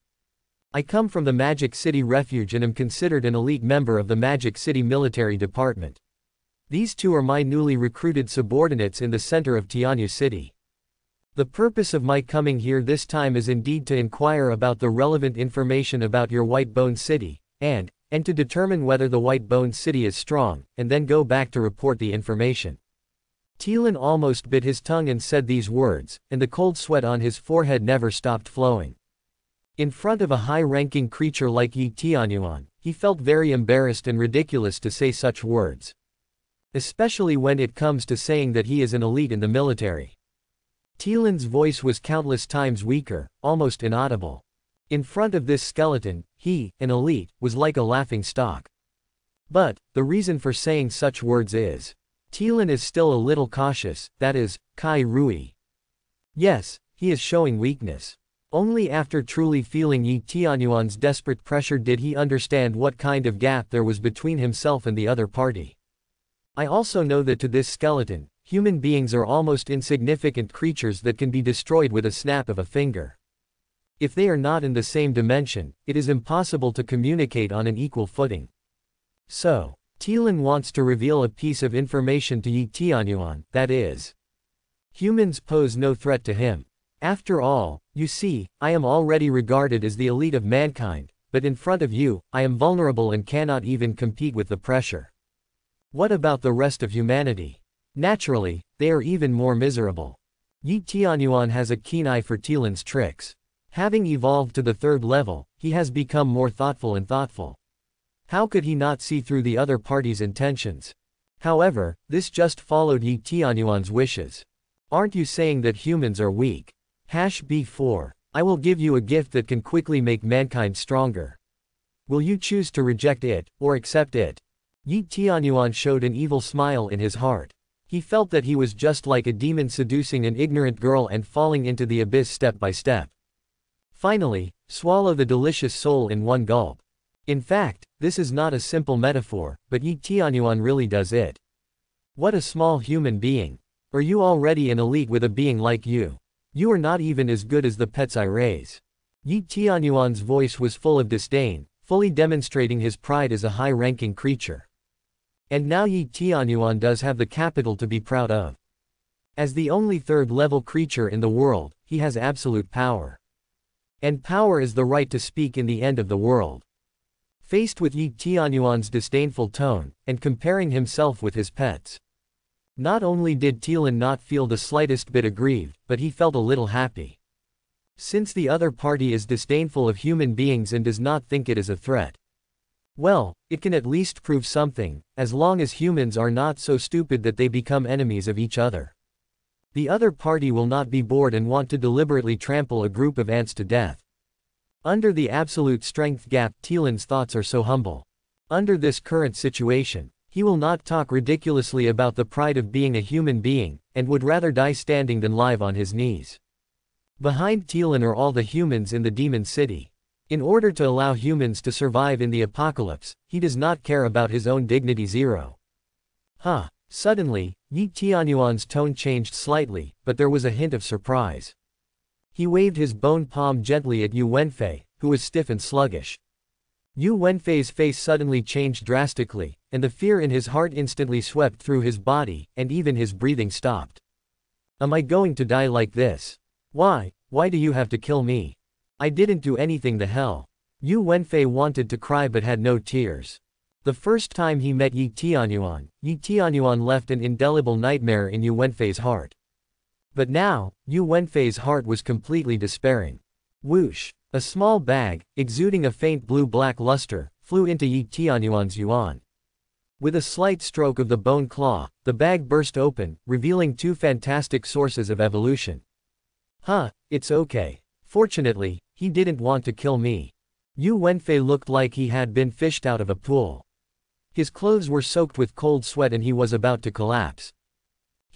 I come from the Magic City Refuge and am considered an elite member of the Magic City Military Department. These two are my newly recruited subordinates in the center of Tianya City. The purpose of my coming here this time is indeed to inquire about the relevant information about your White Bone City, and, and to determine whether the White Bone City is strong, and then go back to report the information. Thielen almost bit his tongue and said these words, and the cold sweat on his forehead never stopped flowing. In front of a high-ranking creature like Yi Tianyuan, he felt very embarrassed and ridiculous to say such words. Especially when it comes to saying that he is an elite in the military. Thielen's voice was countless times weaker, almost inaudible. In front of this skeleton, he, an elite, was like a laughing stock. But, the reason for saying such words is. Thielen is still a little cautious, that is, Kai Rui. Yes, he is showing weakness. Only after truly feeling Yi Tianyuan's desperate pressure did he understand what kind of gap there was between himself and the other party. I also know that to this skeleton, human beings are almost insignificant creatures that can be destroyed with a snap of a finger. If they are not in the same dimension, it is impossible to communicate on an equal footing. So, Thielen wants to reveal a piece of information to Yi Tianyuan, that is. Humans pose no threat to him. After all, you see, I am already regarded as the elite of mankind, but in front of you, I am vulnerable and cannot even compete with the pressure. What about the rest of humanity? Naturally, they are even more miserable. Yi Tianyuan has a keen eye for Thielen's tricks. Having evolved to the third level, he has become more thoughtful and thoughtful. How could he not see through the other party's intentions? However, this just followed Yi Tianyuan's wishes. Aren't you saying that humans are weak? Hash B4. I will give you a gift that can quickly make mankind stronger. Will you choose to reject it, or accept it? Yi Tianyuan showed an evil smile in his heart. He felt that he was just like a demon seducing an ignorant girl and falling into the abyss step by step. Finally, swallow the delicious soul in one gulp. In fact, this is not a simple metaphor, but Yi Tianyuan really does it. What a small human being. Are you already an elite with a being like you? You are not even as good as the pets I raise. Yi Tianyuan's voice was full of disdain, fully demonstrating his pride as a high-ranking creature. And now Yi Tianyuan does have the capital to be proud of. As the only third-level creature in the world, he has absolute power. And power is the right to speak in the end of the world. Faced with Yi Tianyuan's disdainful tone, and comparing himself with his pets. Not only did Tielin not feel the slightest bit aggrieved, but he felt a little happy. Since the other party is disdainful of human beings and does not think it is a threat. Well, it can at least prove something, as long as humans are not so stupid that they become enemies of each other. The other party will not be bored and want to deliberately trample a group of ants to death. Under the absolute strength gap, Tielin's thoughts are so humble. Under this current situation, he will not talk ridiculously about the pride of being a human being, and would rather die standing than live on his knees. Behind Tielin are all the humans in the demon city. In order to allow humans to survive in the apocalypse, he does not care about his own dignity zero. Huh. Suddenly, Yi Tianyuan's tone changed slightly, but there was a hint of surprise. He waved his bone palm gently at Yu Wenfei, who was stiff and sluggish. Yu Wenfei's face suddenly changed drastically, and the fear in his heart instantly swept through his body, and even his breathing stopped. Am I going to die like this? Why, why do you have to kill me? I didn't do anything the hell. Yu Wenfei wanted to cry but had no tears. The first time he met Yi Tianyuan, Yi Tianyuan left an indelible nightmare in Yu Wenfei's heart. But now, Yu Wenfei's heart was completely despairing. Whoosh! A small bag, exuding a faint blue-black luster, flew into Yi Tianyuan's yuan. With a slight stroke of the bone claw, the bag burst open, revealing two fantastic sources of evolution. Huh, it's okay. Fortunately, he didn't want to kill me. Yu Wenfei looked like he had been fished out of a pool. His clothes were soaked with cold sweat and he was about to collapse.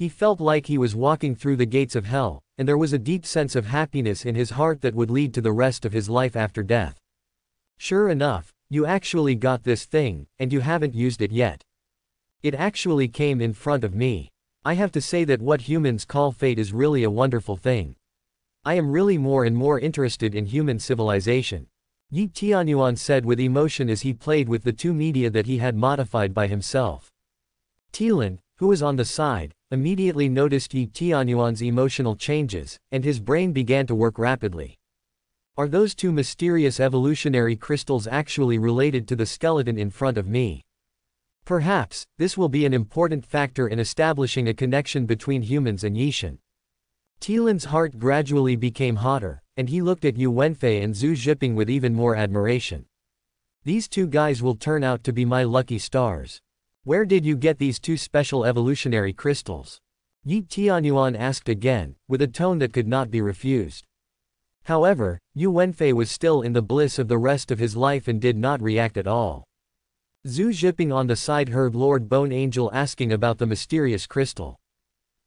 He felt like he was walking through the gates of hell, and there was a deep sense of happiness in his heart that would lead to the rest of his life after death. Sure enough, you actually got this thing, and you haven't used it yet. It actually came in front of me. I have to say that what humans call fate is really a wonderful thing. I am really more and more interested in human civilization. Yi Tianyuan said with emotion as he played with the two media that he had modified by himself. Tielin, who was on the side, immediately noticed Yi Tianyuan's emotional changes, and his brain began to work rapidly. Are those two mysterious evolutionary crystals actually related to the skeleton in front of me? Perhaps, this will be an important factor in establishing a connection between humans and Yishan. Tielin's heart gradually became hotter, and he looked at Yu Wenfei and Zhu Zhiping with even more admiration. These two guys will turn out to be my lucky stars. Where did you get these two special evolutionary crystals? Yi Tianyuan asked again, with a tone that could not be refused. However, Yu Wenfei was still in the bliss of the rest of his life and did not react at all. Zhu Zhiping on the side heard Lord Bone Angel asking about the mysterious crystal.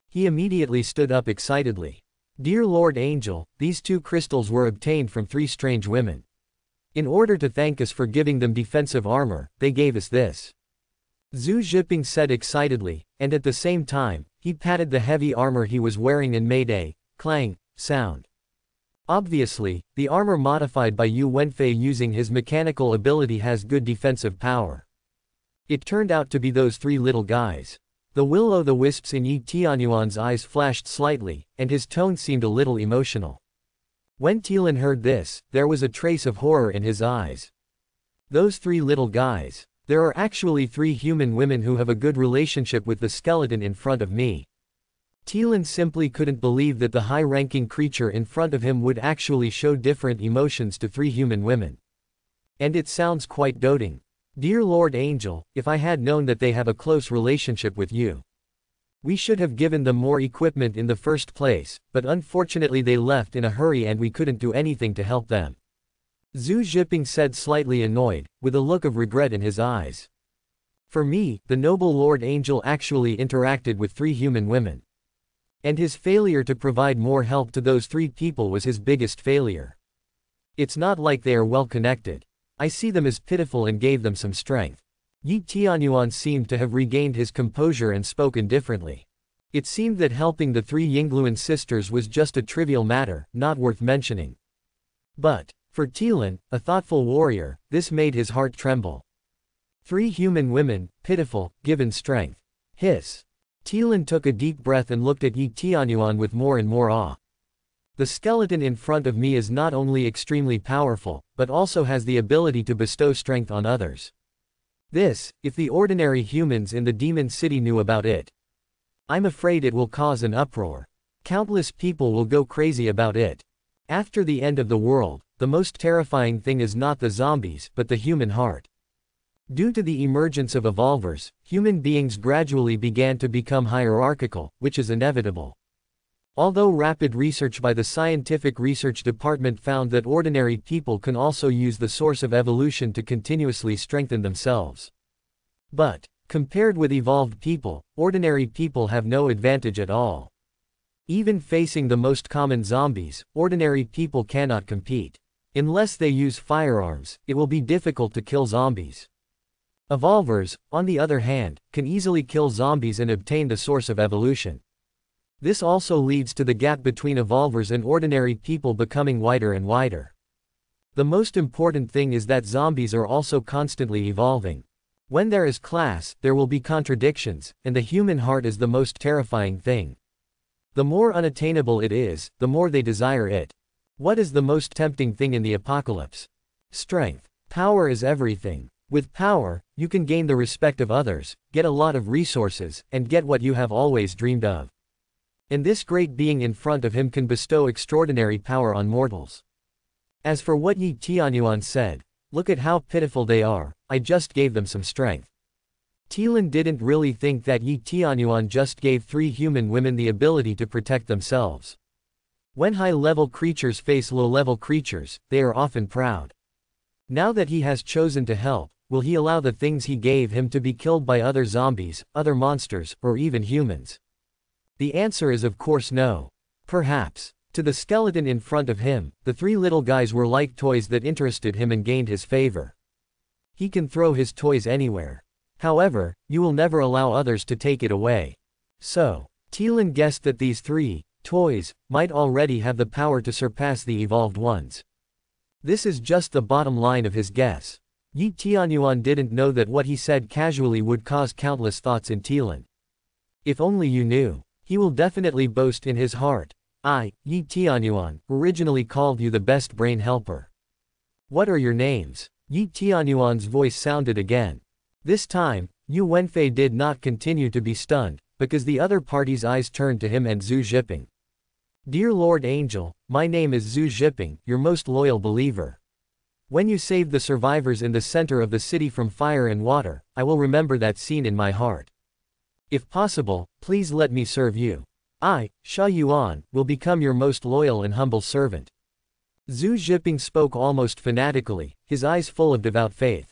He immediately stood up excitedly. Dear Lord Angel, these two crystals were obtained from three strange women. In order to thank us for giving them defensive armor, they gave us this. Zhu Zhiping said excitedly, and at the same time, he patted the heavy armor he was wearing and made a clang sound. Obviously, the armor modified by Yu Wenfei using his mechanical ability has good defensive power. It turned out to be those three little guys. The will-o'-the-wisps in Yi Tianyuan's eyes flashed slightly, and his tone seemed a little emotional. When Tielin heard this, there was a trace of horror in his eyes. Those three little guys. There are actually three human women who have a good relationship with the skeleton in front of me. Tielin simply couldn't believe that the high-ranking creature in front of him would actually show different emotions to three human women. And it sounds quite doting. Dear Lord Angel, if I had known that they have a close relationship with you. We should have given them more equipment in the first place, but unfortunately they left in a hurry and we couldn't do anything to help them. Zhu Zhiping said slightly annoyed, with a look of regret in his eyes. For me, the noble Lord Angel actually interacted with three human women. And his failure to provide more help to those three people was his biggest failure. It's not like they are well connected. I see them as pitiful and gave them some strength. Yi Tianyuan seemed to have regained his composure and spoken differently. It seemed that helping the three Yingluan sisters was just a trivial matter, not worth mentioning. But, for Tilan, a thoughtful warrior, this made his heart tremble. Three human women, pitiful, given strength. Hiss. Tilan took a deep breath and looked at Yi Tianyuan with more and more awe. The skeleton in front of me is not only extremely powerful, but also has the ability to bestow strength on others. This, if the ordinary humans in the demon city knew about it. I'm afraid it will cause an uproar. Countless people will go crazy about it. After the end of the world, the most terrifying thing is not the zombies, but the human heart. Due to the emergence of evolvers, human beings gradually began to become hierarchical, which is inevitable. Although rapid research by the Scientific Research Department found that ordinary people can also use the source of evolution to continuously strengthen themselves. But, compared with evolved people, ordinary people have no advantage at all. Even facing the most common zombies, ordinary people cannot compete. Unless they use firearms, it will be difficult to kill zombies. Evolvers, on the other hand, can easily kill zombies and obtain the source of evolution. This also leads to the gap between evolvers and ordinary people becoming wider and wider. The most important thing is that zombies are also constantly evolving. When there is class, there will be contradictions, and the human heart is the most terrifying thing. The more unattainable it is, the more they desire it. What is the most tempting thing in the apocalypse? Strength. Power is everything. With power, you can gain the respect of others, get a lot of resources, and get what you have always dreamed of. And this great being in front of him can bestow extraordinary power on mortals. As for what Yi Tianyuan said, look at how pitiful they are, I just gave them some strength. Tilan didn't really think that Yi Tianyuan just gave three human women the ability to protect themselves. When high-level creatures face low-level creatures, they are often proud. Now that he has chosen to help, will he allow the things he gave him to be killed by other zombies, other monsters, or even humans? The answer is of course no. Perhaps. To the skeleton in front of him, the three little guys were like toys that interested him and gained his favor. He can throw his toys anywhere. However, you will never allow others to take it away. So, Tilan guessed that these three, toys, might already have the power to surpass the evolved ones. This is just the bottom line of his guess. Yi Tianyuan didn't know that what he said casually would cause countless thoughts in Tilan. If only you knew. He will definitely boast in his heart. I, Yi Tianyuan, originally called you the best brain helper. What are your names? Yi Tianyuan's voice sounded again. This time, Yu Wenfei did not continue to be stunned, because the other party's eyes turned to him and Zhu Zhiping. Dear Lord Angel, my name is Zhu Zhiping, your most loyal believer. When you saved the survivors in the center of the city from fire and water, I will remember that scene in my heart. If possible, please let me serve you. I, Sha Yuan, will become your most loyal and humble servant. Zhu Zhiping spoke almost fanatically, his eyes full of devout faith.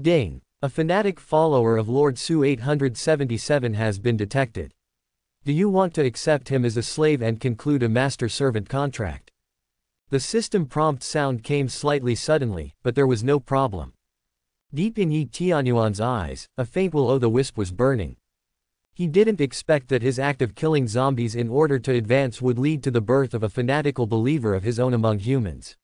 Ding! A fanatic follower of Lord Su 877 has been detected. Do you want to accept him as a slave and conclude a master-servant contract? The system prompt sound came slightly suddenly, but there was no problem. Deep in Yi Tianyuan's eyes, a faint will-o'-the-wisp was burning. He didn't expect that his act of killing zombies in order to advance would lead to the birth of a fanatical believer of his own among humans.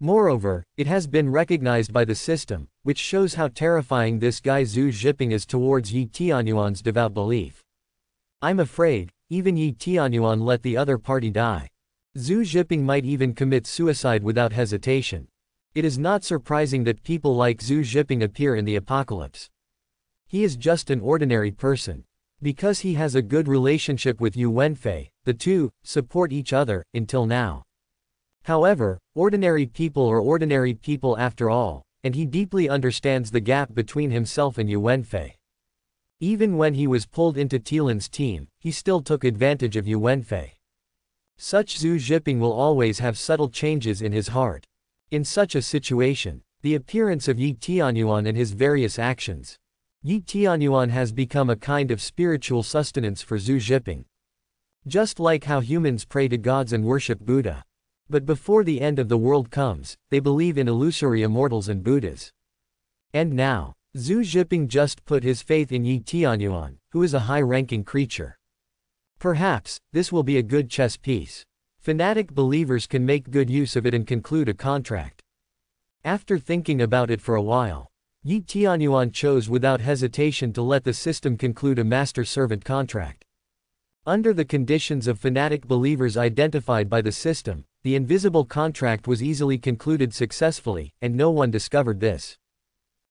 Moreover, it has been recognized by the system, which shows how terrifying this guy Zhu Zhiping is towards Yi Tianyuan's devout belief. I'm afraid, even Yi Tianyuan let the other party die. Zhu Zhiping might even commit suicide without hesitation. It is not surprising that people like Zhu Zhiping appear in the apocalypse. He is just an ordinary person. Because he has a good relationship with Yu Wenfei, the two support each other until now. However, ordinary people are ordinary people after all, and he deeply understands the gap between himself and Yu Wenfei. Even when he was pulled into Tilan's team, he still took advantage of Yu Wenfei. Such Zhu Zhiping will always have subtle changes in his heart. In such a situation, the appearance of Yi Tianyuan and his various actions, Yi Tianyuan has become a kind of spiritual sustenance for Zhu Zhiping. Just like how humans pray to gods and worship Buddha. But before the end of the world comes, they believe in illusory immortals and Buddhas. And now, Zhu Zhiping just put his faith in Yi Tianyuan, who is a high-ranking creature. Perhaps, this will be a good chess piece. Fanatic believers can make good use of it and conclude a contract. After thinking about it for a while, Yi Tianyuan chose without hesitation to let the system conclude a master-servant contract. Under the conditions of fanatic believers identified by the system, the invisible contract was easily concluded successfully, and no one discovered this.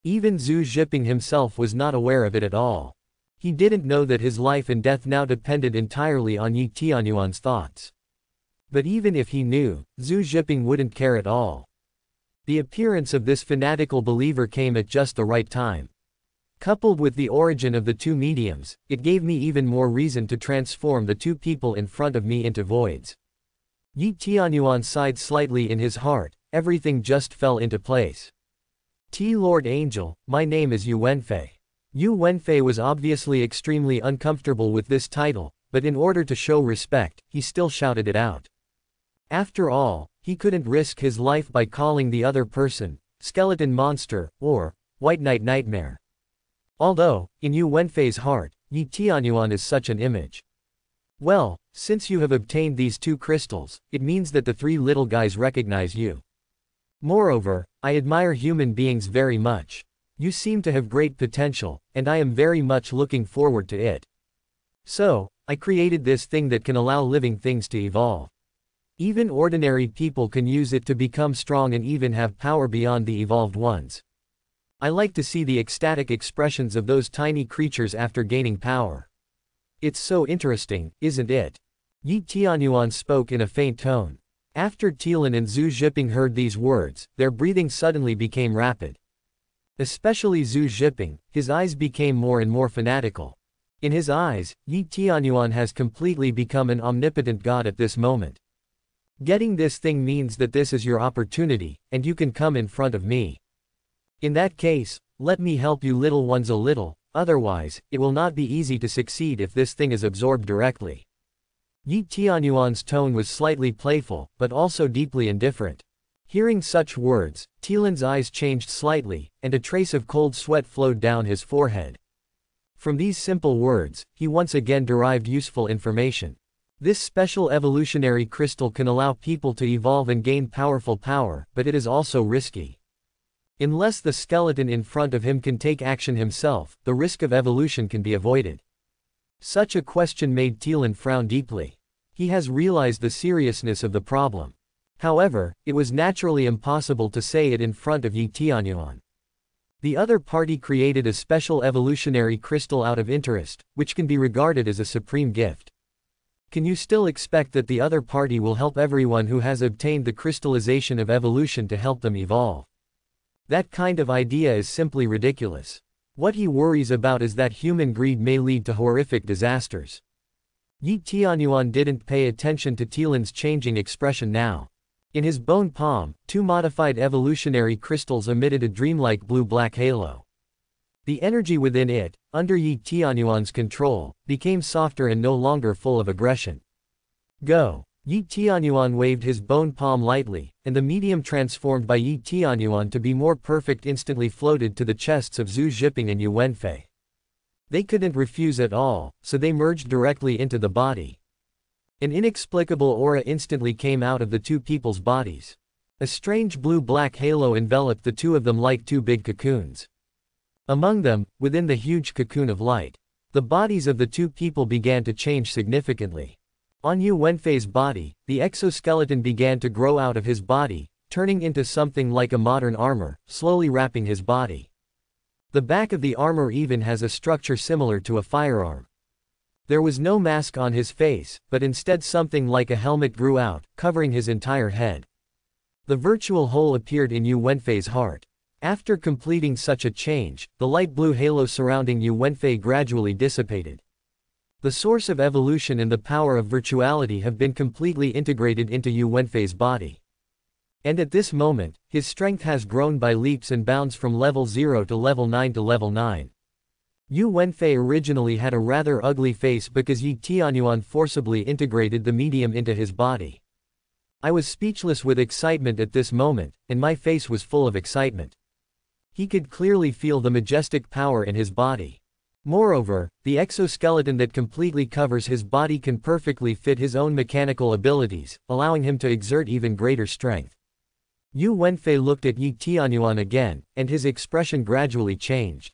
Even Zhu Zhiping himself was not aware of it at all. He didn't know that his life and death now depended entirely on Yi Tianyuan's thoughts. But even if he knew, Zhu Zhiping wouldn't care at all. The appearance of this fanatical believer came at just the right time. Coupled with the origin of the two mediums, it gave me even more reason to transform the two people in front of me into voids. Yi Tianyuan sighed slightly in his heart, everything just fell into place. T Lord Angel, my name is Yu Wenfei. Yu Wenfei was obviously extremely uncomfortable with this title, but in order to show respect, he still shouted it out. After all, he couldn't risk his life by calling the other person, skeleton monster, or, white knight nightmare. Although, in Yu Wenfei's heart, Yi Tianyuan is such an image. Well, since you have obtained these two crystals, it means that the three little guys recognize you. Moreover, I admire human beings very much. You seem to have great potential, and I am very much looking forward to it. So, I created this thing that can allow living things to evolve. Even ordinary people can use it to become strong and even have power beyond the evolved ones. I like to see the ecstatic expressions of those tiny creatures after gaining power. It's so interesting, isn't it? Yi Tianyuan spoke in a faint tone. After Tilan and Zhu Zhiping heard these words, their breathing suddenly became rapid. Especially Zhu Zhiping, his eyes became more and more fanatical. In his eyes, Yi Tianyuan has completely become an omnipotent god at this moment. Getting this thing means that this is your opportunity, and you can come in front of me. In that case, let me help you little ones a little, otherwise, it will not be easy to succeed if this thing is absorbed directly. Yi Tianyuan's tone was slightly playful, but also deeply indifferent. Hearing such words, Tilan's eyes changed slightly, and a trace of cold sweat flowed down his forehead. From these simple words, he once again derived useful information. This special evolutionary crystal can allow people to evolve and gain powerful power, but it is also risky. Unless the skeleton in front of him can take action himself, the risk of evolution can be avoided. Such a question made Tilan frown deeply. He has realized the seriousness of the problem. However, it was naturally impossible to say it in front of Yi Tianyuan. The other party created a special evolutionary crystal out of interest, which can be regarded as a supreme gift. Can you still expect that the other party will help everyone who has obtained the crystallization of evolution to help them evolve? That kind of idea is simply ridiculous. What he worries about is that human greed may lead to horrific disasters. Yi Tianyuan didn't pay attention to Tilan's changing expression now. In his bone palm, two modified evolutionary crystals emitted a dreamlike blue-black halo. The energy within it, under Yi Tianyuan's control, became softer and no longer full of aggression. Go. Yi Tianyuan waved his bone palm lightly, and the medium transformed by Yi Tianyuan to be more perfect instantly floated to the chests of Zhu Zhiping and Yu Wenfei. They couldn't refuse at all, so they merged directly into the body. An inexplicable aura instantly came out of the two people's bodies. A strange blue-black halo enveloped the two of them like two big cocoons. Among them, within the huge cocoon of light, the bodies of the two people began to change significantly. On Yu Wenfei's body, the exoskeleton began to grow out of his body, turning into something like a modern armor, slowly wrapping his body. The back of the armor even has a structure similar to a firearm. There was no mask on his face, but instead something like a helmet grew out, covering his entire head. The virtual hole appeared in Yu Wenfei's heart. After completing such a change, the light blue halo surrounding Yu Wenfei gradually dissipated. The source of evolution and the power of virtuality have been completely integrated into Yu Wenfei's body. And at this moment, his strength has grown by leaps and bounds from level 0 to level 9 to level 9. Yu Wenfei originally had a rather ugly face because Yi Tianyuan forcibly integrated the medium into his body. I was speechless with excitement at this moment, and my face was full of excitement. He could clearly feel the majestic power in his body. Moreover, the exoskeleton that completely covers his body can perfectly fit his own mechanical abilities, allowing him to exert even greater strength. Yu Wenfei looked at Yi Tianyuan again, and his expression gradually changed.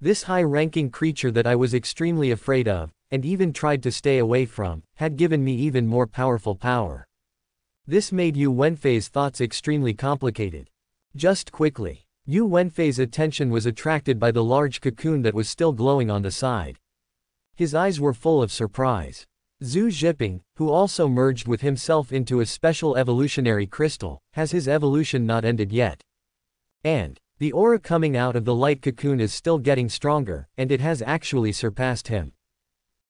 This high-ranking creature that I was extremely afraid of, and even tried to stay away from, had given me even more powerful power. This made Yu Wenfei's thoughts extremely complicated. Just quickly, Yu Wenfei's attention was attracted by the large cocoon that was still glowing on the side. His eyes were full of surprise. Zhu Zhiping, who also merged with himself into a special evolutionary crystal, has his evolution not ended yet. And, the aura coming out of the light cocoon is still getting stronger, and it has actually surpassed him.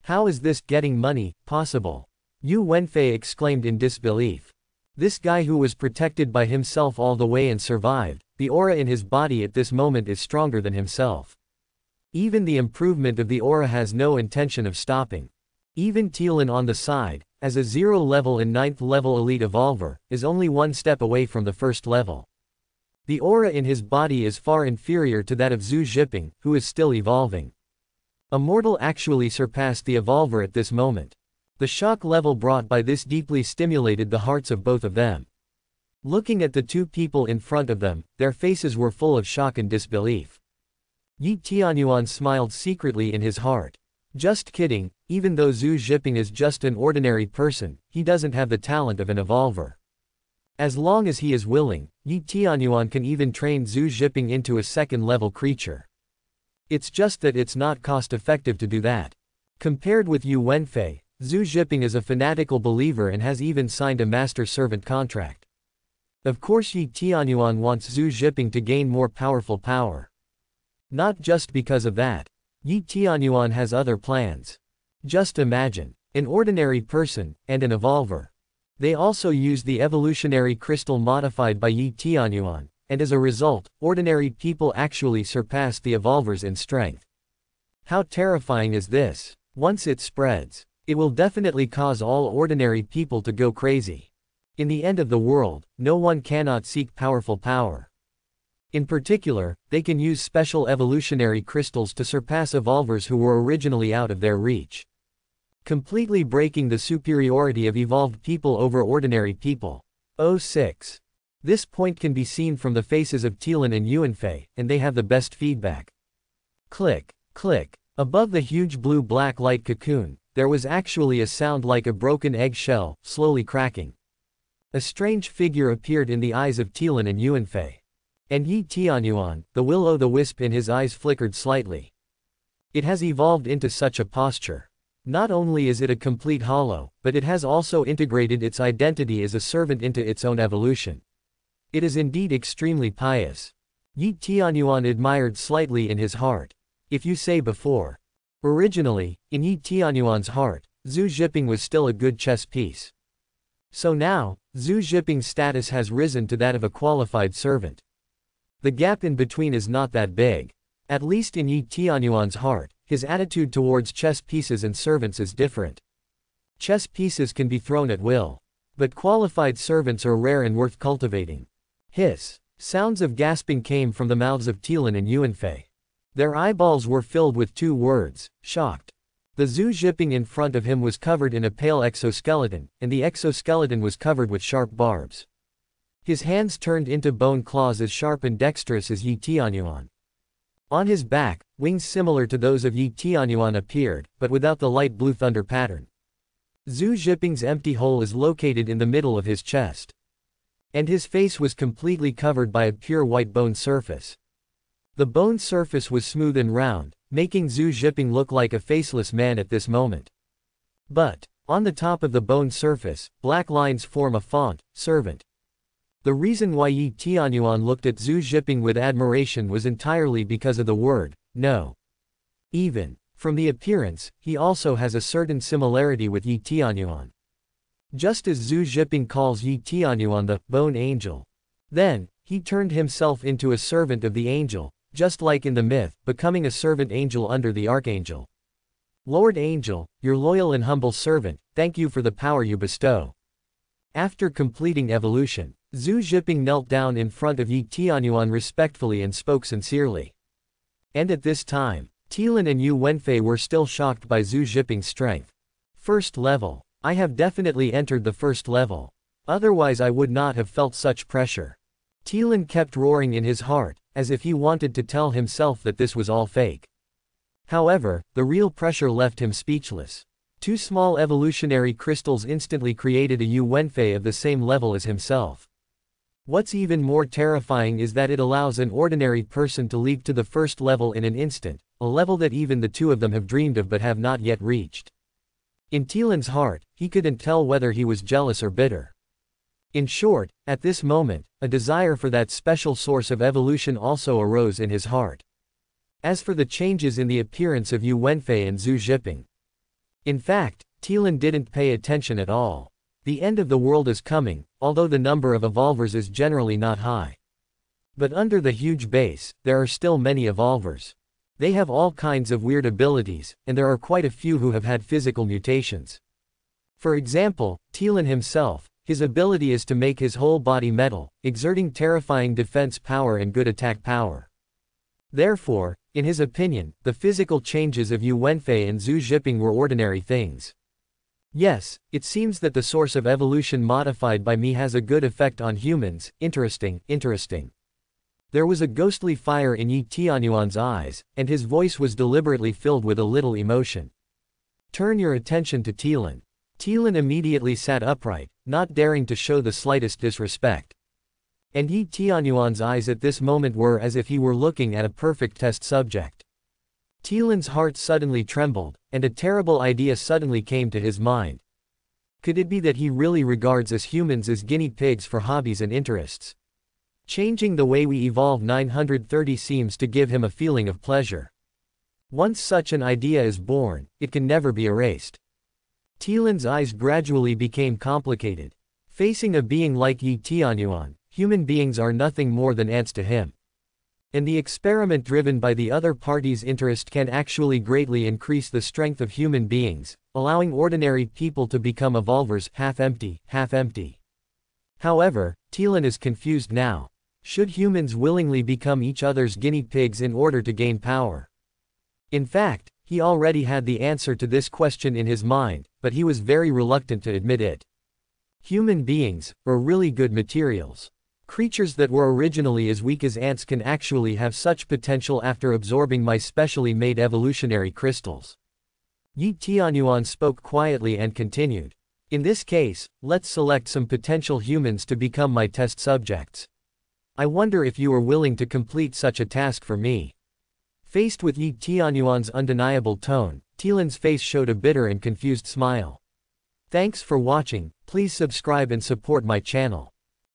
How is this getting money possible? Yu Wenfei exclaimed in disbelief. This guy who was protected by himself all the way and survived, the aura in his body at this moment is stronger than himself. Even the improvement of the aura has no intention of stopping. Even Tielin on the side, as a zero level and ninth level elite evolver, is only one step away from the first level. The aura in his body is far inferior to that of Zhu Zhiping, who is still evolving. A mortal actually surpassed the evolver at this moment. The shock level brought by this deeply stimulated the hearts of both of them. Looking at the two people in front of them, their faces were full of shock and disbelief. Yi Tianyuan smiled secretly in his heart. Just kidding, even though Zhu Zhiping is just an ordinary person, he doesn't have the talent of an evolver. As long as he is willing, Yi Tianyuan can even train Zhu Zhiping into a second-level creature. It's just that it's not cost-effective to do that. Compared with Yu Wenfei, Zhu Zhiping is a fanatical believer and has even signed a master-servant contract. Of course Yi Tianyuan wants Zhu Zhiping to gain more powerful power. Not just because of that. Yi Tianyuan has other plans. Just imagine, an ordinary person, and an evolver. They also use the evolutionary crystal modified by Yi Tianyuan, and as a result, ordinary people actually surpass the evolvers in strength. How terrifying is this? Once it spreads, it will definitely cause all ordinary people to go crazy. In the end of the world, no one cannot seek powerful power. In particular, they can use special evolutionary crystals to surpass evolvers who were originally out of their reach. Completely breaking the superiority of evolved people over ordinary people. 06. This point can be seen from the faces of Tielin and Yuanfei, and they have the best feedback. Click, click. Above the huge blue-black light cocoon, there was actually a sound like a broken egg shell, slowly cracking. A strange figure appeared in the eyes of Tielin and Yuanfei. And Yi Tianyuan, the will-o'-the-wisp in his eyes flickered slightly. It has evolved into such a posture. Not only is it a complete hollow, but it has also integrated its identity as a servant into its own evolution. It is indeed extremely pious. Yi Tianyuan admired slightly in his heart. If you say before. Originally, in Yi Tianyuan's heart, Zhu Zhiping was still a good chess piece. So now, Zhu Zhiping's status has risen to that of a qualified servant. The gap in between is not that big. At least in Yi Tianyuan's heart, his attitude towards chess pieces and servants is different. Chess pieces can be thrown at will. But qualified servants are rare and worth cultivating. Hiss. Sounds of gasping came from the mouths of Tielin and Yuanfei. Their eyeballs were filled with two words, shocked. The Zhu Zhiping in front of him was covered in a pale exoskeleton, and the exoskeleton was covered with sharp barbs. His hands turned into bone claws as sharp and dexterous as Yi Tianyuan. On his back, wings similar to those of Yi Tianyuan appeared, but without the light blue thunder pattern. Zhu Zhiping's empty hole is located in the middle of his chest. And his face was completely covered by a pure white bone surface. The bone surface was smooth and round, making Zhu Zhiping look like a faceless man at this moment. But, on the top of the bone surface, black lines form a font, servant. The reason why Yi Tianyuan looked at Zhu Zhiping with admiration was entirely because of the word, no. Even, from the appearance, he also has a certain similarity with Yi Tianyuan. Just as Zhu Zhiping calls Yi Tianyuan the bone angel. Then, he turned himself into a servant of the angel, just like in the myth, becoming a servant angel under the archangel. Lord Angel, your loyal and humble servant, thank you for the power you bestow. After completing evolution, Zhu Zhiping knelt down in front of Yi Tianyuan respectfully and spoke sincerely. And at this time, Tilan and Yu Wenfei were still shocked by Zhu Zhiping's strength. First level. I have definitely entered the first level. Otherwise I would not have felt such pressure. Tilan kept roaring in his heart, as if he wanted to tell himself that this was all fake. However, the real pressure left him speechless. Two small evolutionary crystals instantly created a Yu Wenfei of the same level as himself. What's even more terrifying is that it allows an ordinary person to leap to the first level in an instant, a level that even the two of them have dreamed of but have not yet reached. In Tilan's heart, he couldn't tell whether he was jealous or bitter. In short, at this moment, a desire for that special source of evolution also arose in his heart. As for the changes in the appearance of Yu Wenfei and Zhu Zhiping. In fact, Tilan didn't pay attention at all. The end of the world is coming, although the number of evolvers is generally not high. But under the huge base, there are still many evolvers. They have all kinds of weird abilities, and there are quite a few who have had physical mutations. For example, Tilan himself, his ability is to make his whole body metal, exerting terrifying defense power and good attack power. Therefore, in his opinion, the physical changes of Yu Wenfei and Zhu Zhiping were ordinary things. Yes, it seems that the source of evolution modified by me has a good effect on humans, interesting, interesting. There was a ghostly fire in Yi Tianyuan's eyes, and his voice was deliberately filled with a little emotion. Turn your attention to Tilan. Tilan immediately sat upright, not daring to show the slightest disrespect. And Yi Tianyuan's eyes at this moment were as if he were looking at a perfect test subject. Tilan's heart suddenly trembled, and a terrible idea suddenly came to his mind. Could it be that he really regards us humans as guinea pigs for hobbies and interests? Changing the way we evolve 930 seems to give him a feeling of pleasure. Once such an idea is born, it can never be erased. Tilan's eyes gradually became complicated. Facing a being like Yi Tianyuan, human beings are nothing more than ants to him. And the experiment driven by the other party's interest can actually greatly increase the strength of human beings, allowing ordinary people to become evolvers, half empty, half empty. However, Tilan is confused now. Should humans willingly become each other's guinea pigs in order to gain power? In fact, he already had the answer to this question in his mind, but he was very reluctant to admit it. Human beings, are really good materials. Creatures that were originally as weak as ants can actually have such potential after absorbing my specially made evolutionary crystals. Yi Tianyuan spoke quietly and continued. In this case, let's select some potential humans to become my test subjects. I wonder if you are willing to complete such a task for me. Faced with Yi Tianyuan's undeniable tone, Tilan's face showed a bitter and confused smile. Thanks for watching, please subscribe and support my channel.